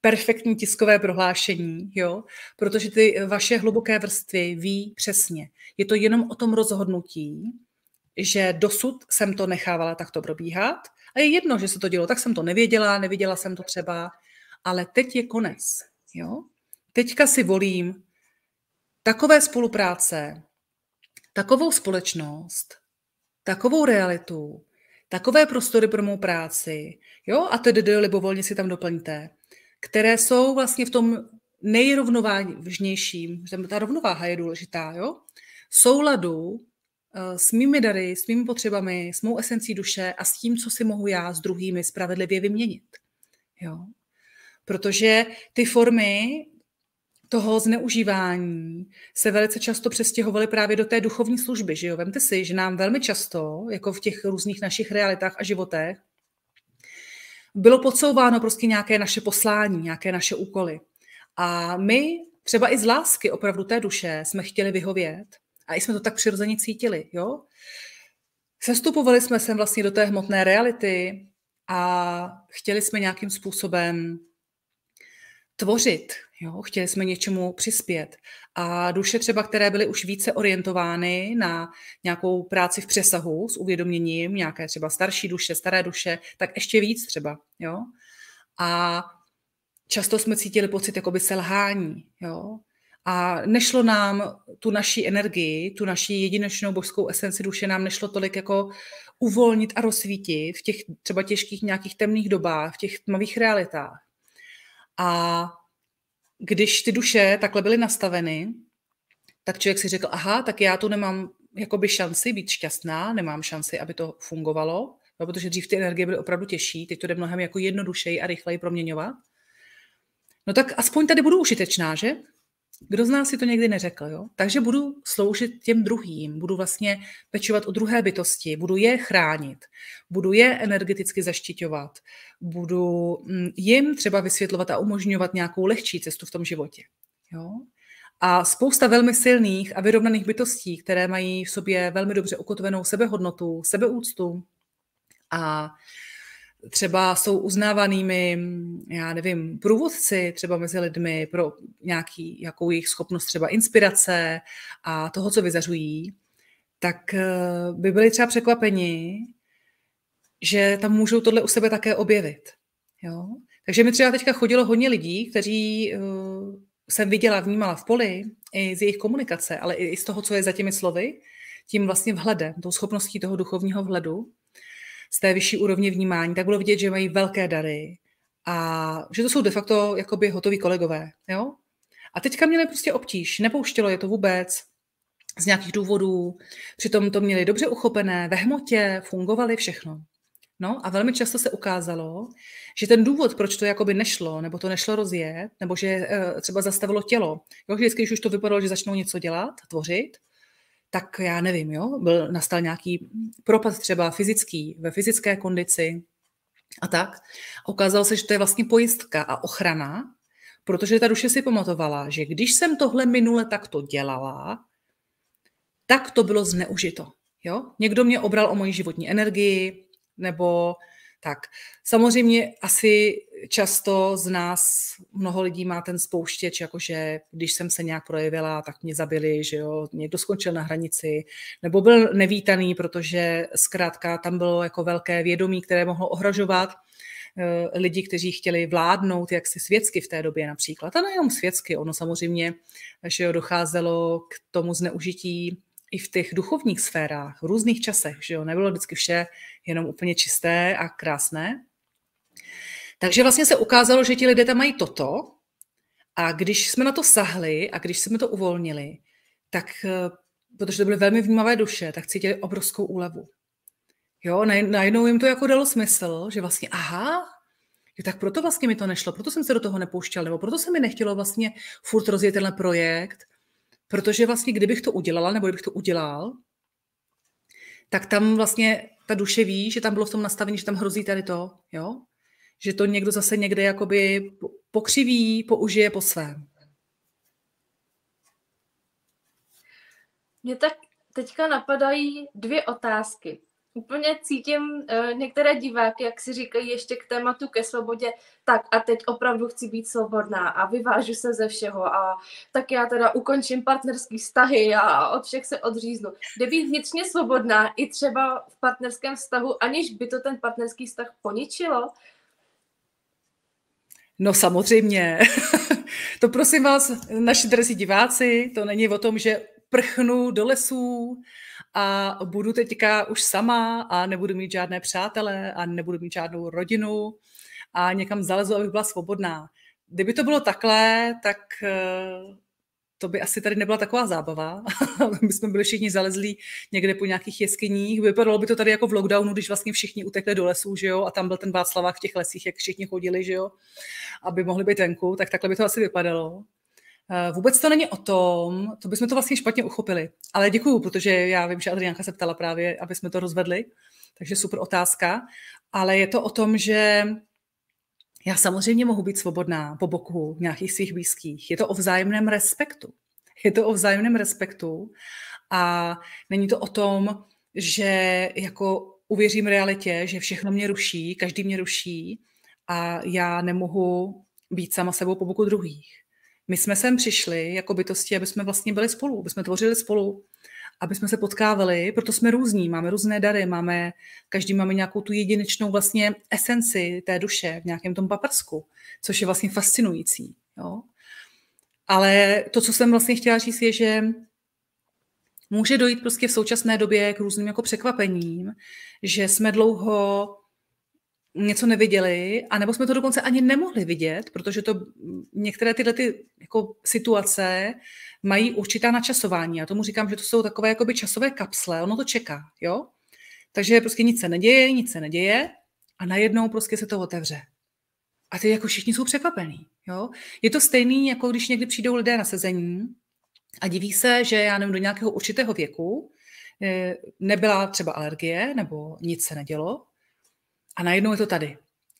perfektní tiskové prohlášení, jo? protože ty vaše hluboké vrstvy ví přesně. Je to jenom o tom rozhodnutí, že dosud jsem to nechávala takto probíhat a je jedno, že se to dělo, tak jsem to nevěděla, neviděla jsem to třeba, ale teď je konec. Jo? Teďka si volím takové spolupráce, takovou společnost, takovou realitu, takové prostory pro mou práci, jo, a tedy libovolně si tam doplňte, které jsou vlastně v tom nejrovnovážnějším, že ta rovnováha je důležitá, jo, souladu eh, s mými dary, s mými potřebami, s mou esencí duše a s tím, co si mohu já s druhými spravedlivě vyměnit. Jo? Protože ty formy toho zneužívání se velice často přestěhovaly právě do té duchovní služby. Že jo? Vemte si, že nám velmi často, jako v těch různých našich realitách a životech, bylo podsouváno prostě nějaké naše poslání, nějaké naše úkoly. A my třeba i z lásky opravdu té duše jsme chtěli vyhovět a i jsme to tak přirozeně cítili, jo? Sestupovali jsme sem vlastně do té hmotné reality a chtěli jsme nějakým způsobem tvořit, jo? chtěli jsme něčemu přispět. A duše třeba, které byly už více orientovány na nějakou práci v přesahu s uvědoměním, nějaké třeba starší duše, staré duše, tak ještě víc třeba. Jo? A často jsme cítili pocit jakoby selhání. Jo? A nešlo nám tu naší energii, tu naší jedinečnou božskou esenci duše, nám nešlo tolik jako uvolnit a rozsvítit v těch třeba těžkých nějakých temných dobách, v těch tmavých realitách. A když ty duše takhle byly nastaveny, tak člověk si řekl, aha, tak já tu nemám jakoby šanci být šťastná, nemám šanci, aby to fungovalo, no, protože dřív ty energie byly opravdu těžší, teď to jde mnohem jako jednodušeji a rychleji proměňovat. No tak aspoň tady budu užitečná, že? Kdo z nás si to někdy neřekl, jo? Takže budu sloužit těm druhým, budu vlastně pečovat o druhé bytosti, budu je chránit, budu je energeticky zaštiťovat, budu mm, jim třeba vysvětlovat a umožňovat nějakou lehčí cestu v tom životě. Jo? A spousta velmi silných a vyrovnaných bytostí, které mají v sobě velmi dobře ukotvenou sebehodnotu, sebeúctu a třeba jsou uznávanými, já nevím, průvodci třeba mezi lidmi pro nějaký, jakou jejich schopnost třeba inspirace a toho, co vyzařují, tak eh, by byli třeba překvapeni, že tam můžou tohle u sebe také objevit. Jo? Takže mi třeba teďka chodilo hodně lidí, kteří uh, jsem viděla, vnímala v poli, i z jejich komunikace, ale i z toho, co je za těmi slovy, tím vlastně vhledem, tou schopností toho duchovního vhledu, z té vyšší úrovně vnímání, tak bylo vidět, že mají velké dary a že to jsou de facto jakoby hotoví kolegové. Jo? A teďka měli prostě obtíž, nepouštělo je to vůbec, z nějakých důvodů, přitom to měli dobře uchopené, ve hmotě, fungovali všechno. No a velmi často se ukázalo, že ten důvod, proč to jakoby nešlo, nebo to nešlo rozjet, nebo že uh, třeba zastavilo tělo, jo, vždycky, když už to vypadalo, že začnou něco dělat, tvořit, tak já nevím, jo, byl, nastal nějaký propad třeba fyzický, ve fyzické kondici a tak. Ukázalo se, že to je vlastně pojistka a ochrana, protože ta duše si pamatovala, že když jsem tohle minule takto dělala, tak to bylo zneužito. Jo? Někdo mě obral o moji životní energii, nebo tak. Samozřejmě asi často z nás mnoho lidí má ten spouštěč, jakože když jsem se nějak projevila, tak mě zabili, že jo, někdo skončil na hranici, nebo byl nevítaný, protože zkrátka tam bylo jako velké vědomí, které mohlo ohrožovat eh, lidi, kteří chtěli vládnout jaksi světsky v té době například. A nejenom světsky, ono samozřejmě, že jo, docházelo k tomu zneužití i v těch duchovních sférách, v různých časech, že jo, nebylo vždycky vše jenom úplně čisté a krásné. Takže vlastně se ukázalo, že ti lidé tam mají toto a když jsme na to sahli a když jsme to uvolnili, tak, eh, protože to byly velmi vnímavé duše, tak cítili obrovskou úlevu. Jo, najednou jim to jako dalo smysl, že vlastně, aha, tak proto vlastně mi to nešlo, proto jsem se do toho nepouštěl, nebo proto se mi nechtělo vlastně furt rozjet tenhle projekt, Protože vlastně, kdybych to udělala, nebo kdybych to udělal, tak tam vlastně ta duše ví, že tam bylo v tom nastavení, že tam hrozí tady to, jo? Že to někdo zase někde jakoby pokřiví, použije po svém. Mě tak teďka napadají dvě otázky úplně cítím uh, některé diváky, jak si říkají ještě k tématu ke svobodě, tak a teď opravdu chci být svobodná a vyvážu se ze všeho a tak já teda ukončím partnerský vztahy a od všech se odříznu. Kde být vnitřně svobodná i třeba v partnerském vztahu, aniž by to ten partnerský vztah poničilo? No samozřejmě. to prosím vás, naši drzí diváci, to není o tom, že prchnu do lesů, a budu teďka už sama a nebudu mít žádné přátele a nebudu mít žádnou rodinu a někam zalezu, abych byla svobodná. Kdyby to bylo takhle, tak eh, to by asi tady nebyla taková zábava. My jsme byli všichni zalezlí někde po nějakých jeskyních. Vypadalo by to tady jako v lockdownu, když vlastně všichni utekli do lesů, že jo, a tam byl ten Václavák v těch lesích, jak všichni chodili, že jo, aby mohli být venku, tak takhle by to asi vypadalo. Eh, vůbec to není o tom, to bychom to vlastně špatně uchopili. Ale děkuju, protože já vím, že Adriánka se ptala právě, aby jsme to rozvedli, takže super otázka. Ale je to o tom, že já samozřejmě mohu být svobodná po boku nějakých svých blízkých. Je to o vzájemném respektu. Je to o vzájemném respektu a není to o tom, že jako uvěřím realitě, že všechno mě ruší, každý mě ruší a já nemohu být sama sebou po boku druhých. My jsme sem přišli jako bytosti, aby jsme vlastně byli spolu, aby jsme tvořili spolu, aby jsme se potkávali, proto jsme různí, máme různé dary, máme, každý máme nějakou tu jedinečnou vlastně esenci té duše v nějakém tom paprsku, což je vlastně fascinující. Jo? Ale to, co jsem vlastně chtěla říct, je, že může dojít prostě v současné době k různým jako překvapením, že jsme dlouho něco neviděli, anebo jsme to dokonce ani nemohli vidět, protože to některé tyhle ty, jako situace mají určitá načasování. Já tomu říkám, že to jsou takové jakoby časové kapsle, ono to čeká, jo? Takže prostě nic se neděje, nic se neděje a najednou prostě se to otevře. A ty jako všichni jsou překvapení, jo? Je to stejný, jako když někdy přijdou lidé na sezení a diví se, že já nevím, do nějakého určitého věku eh, nebyla třeba alergie nebo nic se nedělo a najednou je to tady.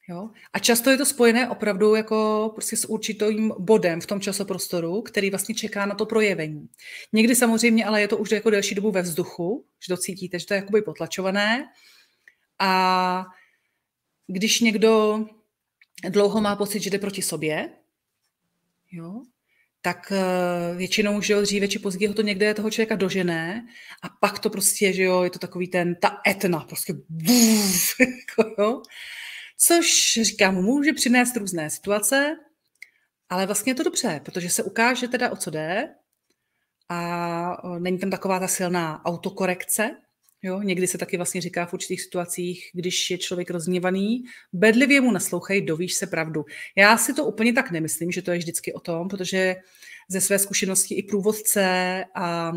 Jo? A často je to spojené opravdu jako prostě s určitým bodem v tom časoprostoru, který vlastně čeká na to projevení. Někdy samozřejmě, ale je to už jako delší dobu ve vzduchu, že to cítíte, že to je jakoby potlačované. A když někdo dlouho má pocit, že jde proti sobě, jo, tak eh, většinou, že jo, dříve či později ho to někde toho člověka dožené a pak to prostě, že jo, je to takový ten, ta etna, prostě buf, jako, jo. Což, říkám, může přinést různé situace, ale vlastně je to dobře, protože se ukáže teda, o co jde a není tam taková ta silná autokorekce, Jo, někdy se taky vlastně říká v určitých situacích, když je člověk rozněvaný, bedlivě mu naslouchej, dovíš se pravdu. Já si to úplně tak nemyslím, že to je vždycky o tom, protože ze své zkušenosti i průvodce a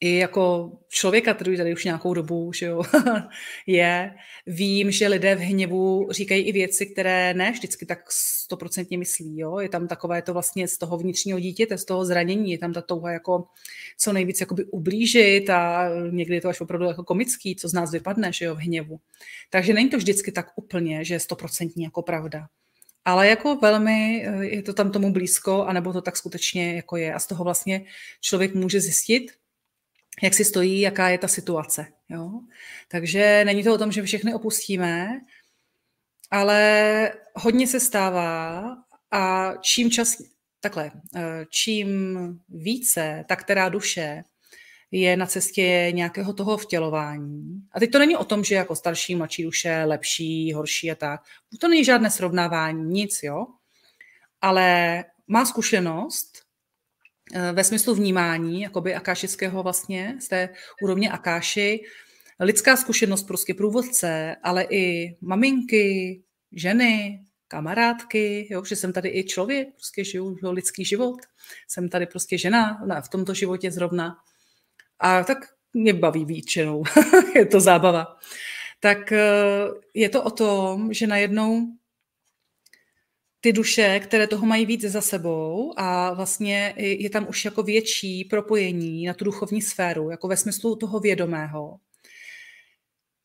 i jako člověka, který tady už nějakou dobu že jo, je, vím, že lidé v hněvu říkají i věci, které ne vždycky tak stoprocentně myslí. Jo? Je tam takové to vlastně z toho vnitřního dítěte, z toho zranění, je tam ta touha jako co nejvíc jakoby ublížit a někdy je to až opravdu jako komický, co z nás vypadne že jo, v hněvu. Takže není to vždycky tak úplně, že je stoprocentní jako pravda. Ale jako velmi eh, je to tam tomu blízko, anebo to tak skutečně jako je. A z toho vlastně člověk může zjistit, jak si stojí, jaká je ta situace. Jo? Takže není to o tom, že všechny opustíme, ale hodně se stává a čím čas, takhle, eh, čím více ta která duše je na cestě nějakého toho vtělování. A teď to není o tom, že jako starší, mladší duše, lepší, horší a tak. To není žádné srovnávání, nic, jo. Ale má zkušenost ve smyslu vnímání, jakoby akášického vlastně, z té úrovně akáši, lidská zkušenost prostě průvodce, ale i maminky, ženy, kamarádky, jo, že jsem tady i člověk, prostě žiju jo, lidský život, jsem tady prostě žena v tomto životě zrovna. A tak mě baví většinou, je to zábava. Tak eh, je to o tom, že najednou ty duše, které toho mají víc za sebou a vlastně je tam už jako větší propojení na tu duchovní sféru, jako ve smyslu toho vědomého,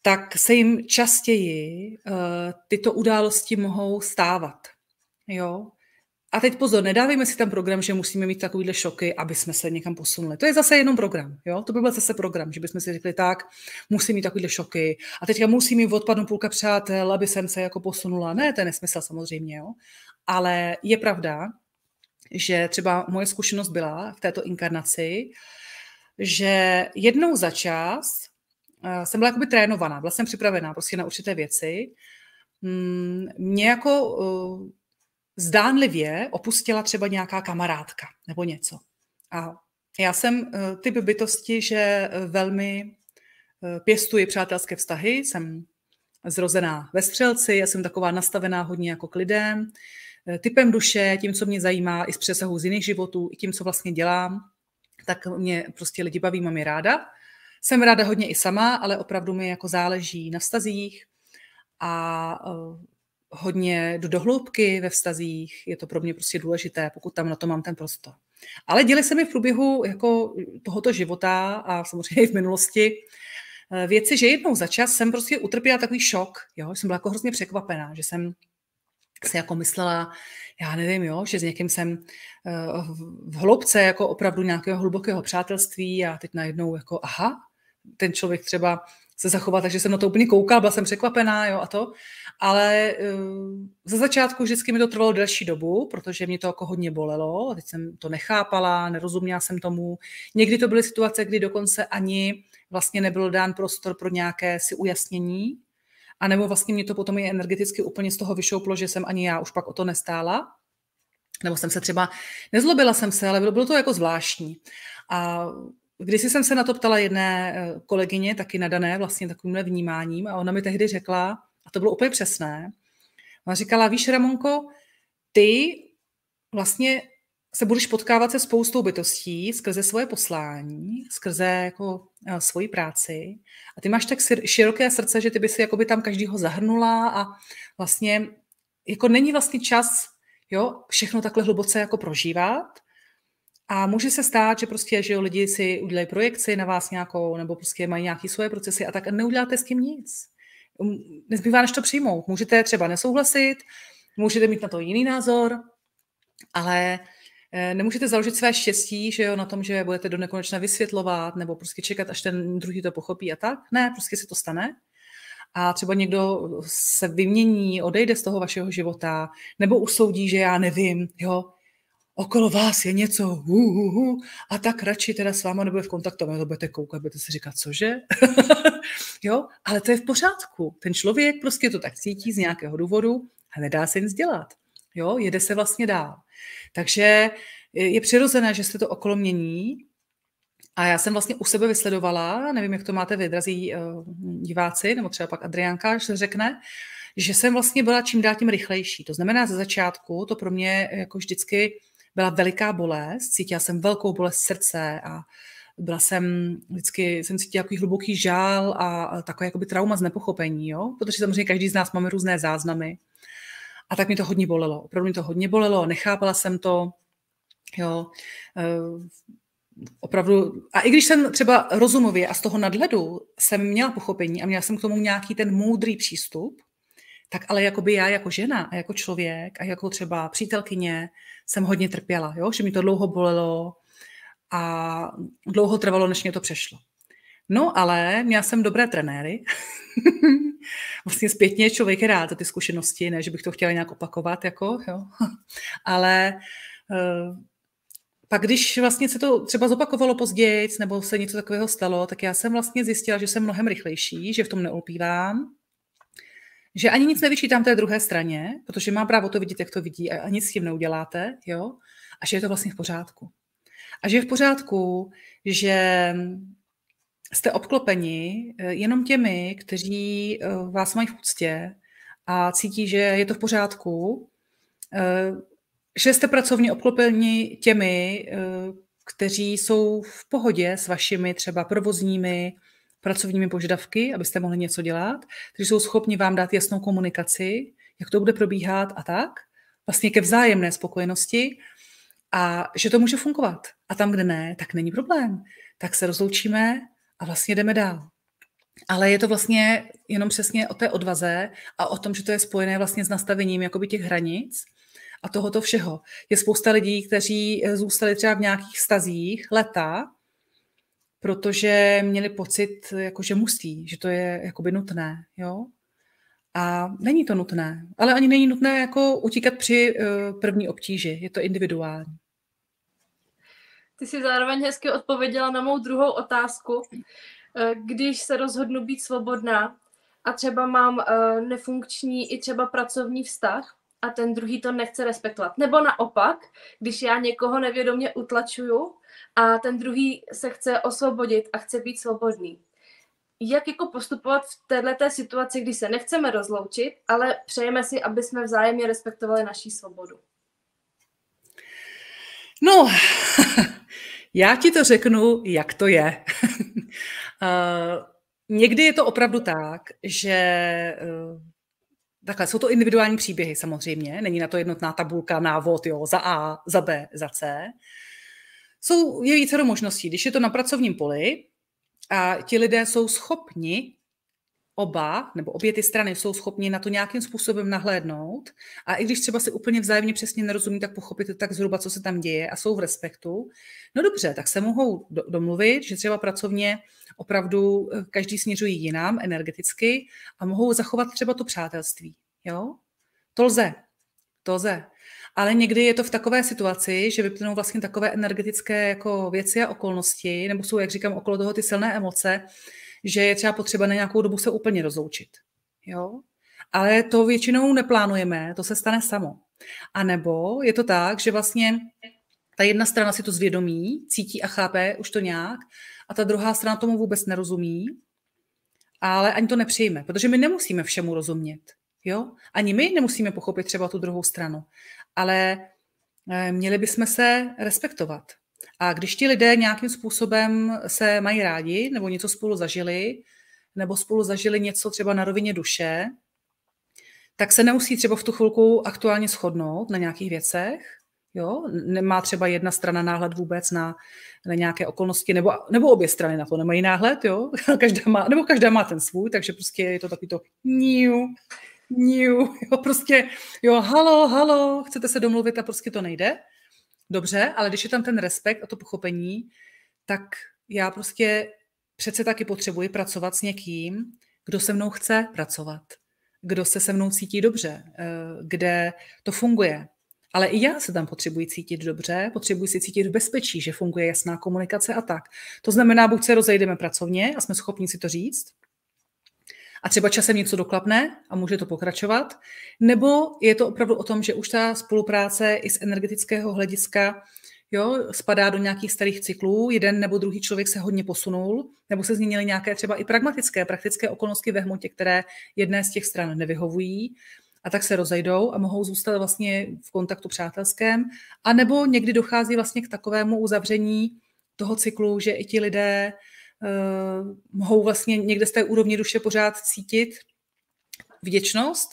tak se jim častěji uh, tyto události mohou stávat. Jo? A teď pozor, nedávejme si tam program, že musíme mít takovýhle šoky, aby jsme se někam posunuli. To je zase jenom program. Jo? To by byl zase program, že bychom si řekli tak, musím mít takovýhle šoky a teďka musím mít odpadnout půlka přátel, aby jsem se jako posunula. Ne, to je nesmysl samozřejmě. Jo? Ale je pravda, že třeba moje zkušenost byla v této inkarnaci, že jednou za čas uh, jsem byla jakoby trénovaná, byla jsem připravená prostě na určité věci. Mm, mě jako uh, zdánlivě opustila třeba nějaká kamarádka nebo něco. A já jsem uh, typ bytosti, že velmi pěstuji přátelské vztahy, jsem zrozená ve střelci, já jsem taková nastavená hodně jako k lidem, typem duše, tím, co mě zajímá i z přesahu z jiných životů, i tím, co vlastně dělám, tak mě prostě lidi baví, mám je ráda. Jsem ráda hodně i sama, ale opravdu mi jako záleží na vztazích a hodně do dohloubky ve vztazích. Je to pro mě prostě důležité, pokud tam na to mám ten prostor. Ale děli se mi v průběhu jako tohoto života a samozřejmě i v minulosti e, věci, že jednou za čas jsem prostě utrpěla takový šok. Jo? Jsem byla jako hrozně překvapená, že jsem si jako myslela, já nevím, jo, že s někým jsem e, v hloubce jako opravdu nějakého hlubokého přátelství a teď najednou jako aha, ten člověk třeba se zachová, takže jsem na to úplně koukala, byla jsem překvapená, jo, a to. Ale uh, ze začátku vždycky mi to trvalo delší dobu, protože mě to jako hodně bolelo, a teď jsem to nechápala, nerozuměla jsem tomu. Někdy to byly situace, kdy dokonce ani vlastně nebyl dán prostor pro nějaké si ujasnění, a nebo vlastně mě to potom i energeticky úplně z toho vyšouplo, že jsem ani já už pak o to nestála. Nebo jsem se třeba, nezlobila jsem se, ale bylo, bylo to jako zvláštní. A když jsem se na to ptala jedné eh, kolegyně, taky nadané vlastně takovýmhle vnímáním, a ona mi tehdy řekla, a to bylo úplně přesné, ona říkala, víš, Ramonko, ty vlastně se budeš potkávat se spoustou bytostí skrze svoje poslání, skrze jako uh, svoji práci a ty máš tak široké srdce, že ty by si jakoby tam každýho zahrnula a vlastně jako není vlastně čas jo, všechno takhle hluboce jako prožívat, a může se stát, že prostě, že jo, lidi si udělají projekci na vás nějakou, nebo prostě mají nějaké svoje procesy a tak neuděláte s tím nic. Um, nezbývá než to přijmout. Můžete třeba nesouhlasit, můžete mít na to jiný názor, ale eh, nemůžete založit své štěstí, že jo, na tom, že budete do nekonečna vysvětlovat, nebo prostě čekat, až ten druhý to pochopí a tak. Ne, prostě se to stane. A třeba někdo se vymění, odejde z toho vašeho života, nebo usoudí, že já nevím, jo, okolo vás je něco, hu, hu, hu, a tak radši teda s váma nebude v kontaktu, a to budete koukat, budete si říkat, cože? jo, ale to je v pořádku. Ten člověk prostě to tak cítí z nějakého důvodu a nedá se nic dělat. Jo, jede se vlastně dál. Takže je přirozené, že se to okolo mění, a já jsem vlastně u sebe vysledovala, nevím, jak to máte vy, drazí uh, diváci, nebo třeba pak Adriánka, až se řekne, že jsem vlastně byla čím dál tím rychlejší. To znamená, ze začátku to pro mě jako vždycky byla veliká bolest, cítila jsem velkou bolest srdce a byla jsem, vždycky jsem cítila takový hluboký žál a takové jakoby trauma z nepochopení, jo? protože samozřejmě každý z nás máme různé záznamy. A tak mi to hodně bolelo. Opravdu mi to hodně bolelo, nechápala jsem to, jo. Eh, opravdu, a i když jsem třeba rozumově a z toho nadhledu jsem měla pochopení a měla jsem k tomu nějaký ten moudrý přístup, tak ale jakoby já jako žena a jako člověk a jako třeba přítelkyně jsem hodně trpěla, jo? že mi to dlouho bolelo a dlouho trvalo, než mě to přešlo. No ale měla jsem dobré trenéry. vlastně zpětně člověk je rád za ty zkušenosti, ne, že bych to chtěla nějak opakovat, jako, jo. ale uh, pak když vlastně se to třeba zopakovalo později, nebo se něco takového stalo, tak já jsem vlastně zjistila, že jsem mnohem rychlejší, že v tom neulpívám, že ani nic nevyčítám té druhé straně, protože má právo to vidět, jak to vidí a nic s tím neuděláte, jo, a že je to vlastně v pořádku. A že je v pořádku, že jste obklopeni eh, jenom těmi, kteří eh, vás mají v úctě a cítí, že je to v pořádku, eh, že jste pracovně obklopeni těmi, kteří jsou v pohodě s vašimi třeba provozními, pracovními požadavky, abyste mohli něco dělat, kteří jsou schopni vám dát jasnou komunikaci, jak to bude probíhat a tak, vlastně ke vzájemné spokojenosti a že to může fungovat. A tam, kde ne, tak není problém. Tak se rozloučíme a vlastně jdeme dál. Ale je to vlastně jenom přesně o té odvaze a o tom, že to je spojené vlastně s nastavením jakoby těch hranic a tohoto všeho. Je spousta lidí, kteří zůstali třeba v nějakých stazích leta, protože měli pocit, jako, že musí, že to je jakoby nutné. Jo? A není to nutné, ale ani není nutné jako utíkat při uh, první obtíži. Je to individuální. Ty jsi zároveň hezky odpověděla na mou druhou otázku. Eh, když se rozhodnu být svobodná a třeba mám uh, nefunkční i třeba pracovní vztah a ten druhý to nechce respektovat. Nebo naopak, když já někoho nevědomě utlačuju a ten druhý se chce osvobodit a chce být svobodný. Jak jako postupovat v této situaci, kdy se nechceme rozloučit, ale přejeme si, aby jsme vzájemně respektovali naší svobodu? No, já ti to řeknu, jak to je. uh, někdy je to opravdu tak, že uh, takhle, jsou to individuální příběhy samozřejmě, není na to jednotná tabulka, návod, jo, za A, za B, za C. Jsou, je více možností. Když je to na pracovním poli a ti lidé jsou schopni oba, nebo obě ty strany jsou schopni na to nějakým způsobem nahlédnout a i když třeba si úplně vzájemně přesně nerozumí, tak pochopit tak zhruba, co se tam děje a jsou v respektu, no dobře, tak se mohou domluvit, že třeba pracovně opravdu eh, každý směřují jinam energeticky a mohou zachovat třeba to přátelství. Jo? To lze. To lze. Ale někdy je to v takové situaci, že vyplynou vlastně takové energetické jako věci a okolnosti, nebo jsou, jak říkám, okolo toho ty silné emoce, že je třeba potřeba na nějakou dobu se úplně rozloučit. Jo? Ale to většinou neplánujeme, to se stane samo. A nebo je to tak, že vlastně ta jedna strana si to zvědomí, cítí a chápe už to nějak, a ta druhá strana tomu vůbec nerozumí, ale ani to nepřijme, protože my nemusíme všemu rozumět. Jo? Ani my nemusíme pochopit třeba tu druhou stranu, ale eh, měli bychom se respektovat. A když ti lidé nějakým způsobem se mají rádi, nebo něco spolu zažili, nebo spolu zažili něco třeba na rovině duše, tak se nemusí třeba v tu chvilku aktuálně shodnout na nějakých věcech. Jo? Nemá třeba jedna strana náhled vůbec na, na nějaké okolnosti, nebo, nebo obě strany na to nemají náhled, jo? Každá má, nebo každá má ten svůj, takže prostě je to takový to new, new, jo, prostě, jo, halo, halo, chcete se domluvit a prostě to nejde. Dobře, ale když je tam ten respekt a to pochopení, tak já prostě přece taky potřebuji pracovat s někým, kdo se mnou chce pracovat, kdo se se mnou cítí dobře, eh, kde to funguje. Ale i já se tam potřebuji cítit dobře, potřebuji si cítit v bezpečí, že funguje jasná komunikace a tak. To znamená, buď se rozejdeme pracovně a jsme schopni si to říct, a třeba časem něco doklapne a může to pokračovat, nebo je to opravdu o tom, že už ta spolupráce i z energetického hlediska jo, spadá do nějakých starých cyklů, jeden nebo druhý člověk se hodně posunul, nebo se změnily nějaké třeba i pragmatické, praktické okolnosti ve hmotě, které jedné z těch stran nevyhovují, a tak se rozejdou a mohou zůstat vlastně v kontaktu přátelském, a nebo někdy dochází vlastně k takovému uzavření toho cyklu, že i ti lidé mohou vlastně někde z té úrovně duše pořád cítit vděčnost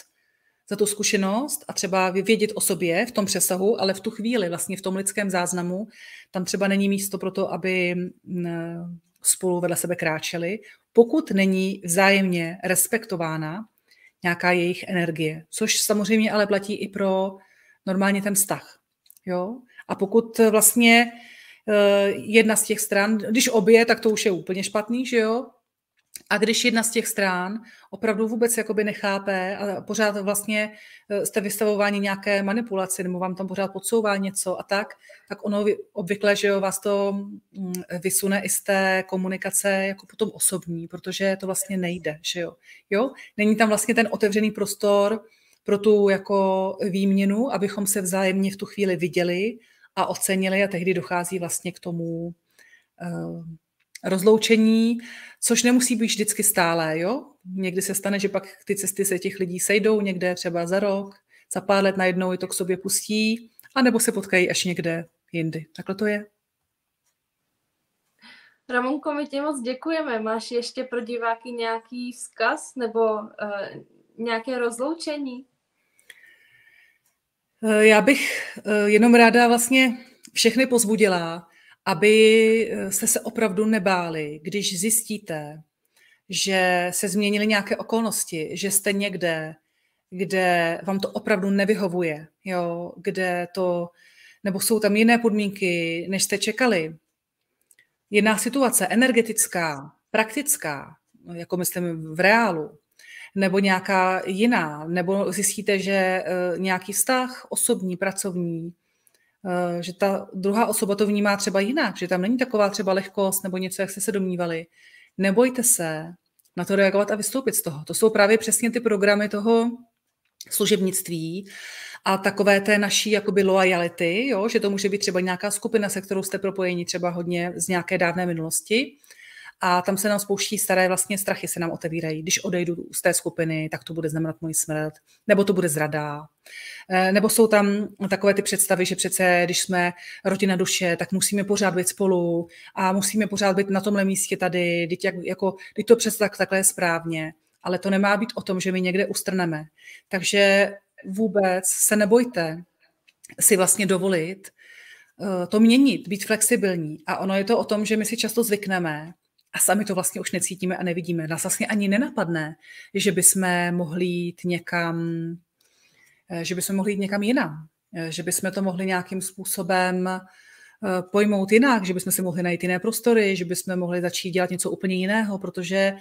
za tu zkušenost a třeba vědět o sobě v tom přesahu, ale v tu chvíli vlastně v tom lidském záznamu tam třeba není místo pro to, aby mm, spolu vedle sebe kráčeli, pokud není vzájemně respektována nějaká jejich energie, což samozřejmě ale platí i pro normálně ten vztah. Jo? A pokud vlastně jedna z těch stran, když obě, tak to už je úplně špatný, že jo? A když jedna z těch strán opravdu vůbec jakoby nechápe a pořád vlastně eh, jste vystavováni nějaké manipulaci nebo vám tam pořád podsouvá něco a tak, tak ono obvykle, že jo, vás to mm, vysune i z té komunikace jako potom osobní, protože to vlastně nejde, že jo. jo? Není tam vlastně ten otevřený prostor pro tu jako výměnu, abychom se vzájemně v tu chvíli viděli a ocenili a tehdy dochází vlastně k tomu uh, rozloučení, což nemusí být vždycky stále, jo? Někdy se stane, že pak ty cesty se těch lidí sejdou někde třeba za rok, za pár let najednou je to k sobě pustí, anebo se potkají až někde jindy. Takhle to je. Ramonko, my ti moc děkujeme. Máš ještě pro diváky nějaký vzkaz nebo uh, nějaké rozloučení? Eh, já bych eh, jenom ráda vlastně všechny pozbudila, aby eh, se se opravdu nebáli, když zjistíte, že se změnily nějaké okolnosti, že jste někde, kde vám to opravdu nevyhovuje, jo, kde to, nebo jsou tam jiné podmínky, než jste čekali. Jiná situace, energetická, praktická, jako myslím v reálu, nebo nějaká jiná, nebo zjistíte, že nějaký vztah osobní, pracovní, Eh, že ta druhá osoba to vnímá třeba jinak, že tam není taková třeba lehkost nebo něco, jak jste se domnívali. Nebojte se na to reagovat a vystoupit z toho. To jsou právě přesně ty programy toho služebnictví a takové té naší jakoby loyalty, jo? že to může být třeba nějaká skupina, se kterou jste propojeni třeba hodně z nějaké dávné minulosti a tam se nám spouští staré vlastně strachy, se nám otevírají. Když odejdu z té skupiny, tak to bude znamenat můj smrt, nebo to bude zrada. Eh, nebo jsou tam takové ty představy, že přece, když jsme rodina duše, tak musíme pořád být spolu a musíme pořád být na tomhle místě tady, teď, jak, jako, teď to přece tak, takhle je správně. Ale to nemá být o tom, že my někde ustrneme. Takže vůbec se nebojte si vlastně dovolit eh, to měnit, být flexibilní. A ono je to o tom, že my si často zvykneme a sami to vlastně už necítíme a nevidíme. Nás vlastně ani nenapadne, že bychom mohli jít někam, eh, že bychom mohli jít někam jinam, eh, že bychom to mohli nějakým způsobem eh, pojmout jinak, že bychom si mohli najít jiné prostory, že bychom mohli začít dělat něco úplně jiného, protože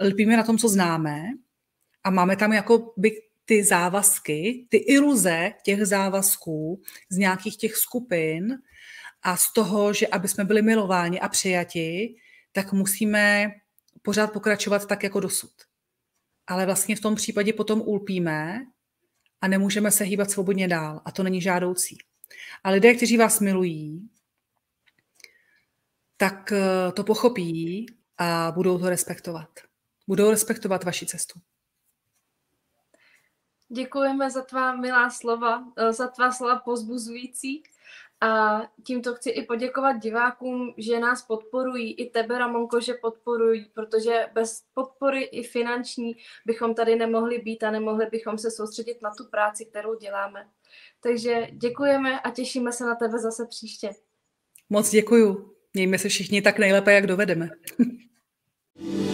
lpíme na tom, co známe a máme tam jako by ty závazky, ty iluze těch závazků z nějakých těch skupin a z toho, že aby jsme byli milováni a přijati, tak musíme pořád pokračovat tak jako dosud. Ale vlastně v tom případě potom ulpíme a nemůžeme se hýbat svobodně dál a to není žádoucí. A lidé, kteří vás milují, tak eh, to pochopí a budou to respektovat. Budou respektovat vaši cestu. Děkujeme za tvá milá slova, eh, za tvá slova pozbuzující a tímto chci i poděkovat divákům, že nás podporují, i tebe, Ramonko, že podporují, protože bez podpory i finanční bychom tady nemohli být a nemohli bychom se soustředit na tu práci, kterou děláme. Takže děkujeme a těšíme se na tebe zase příště. Moc děkuju. Mějme se všichni tak nejlépe, jak dovedeme.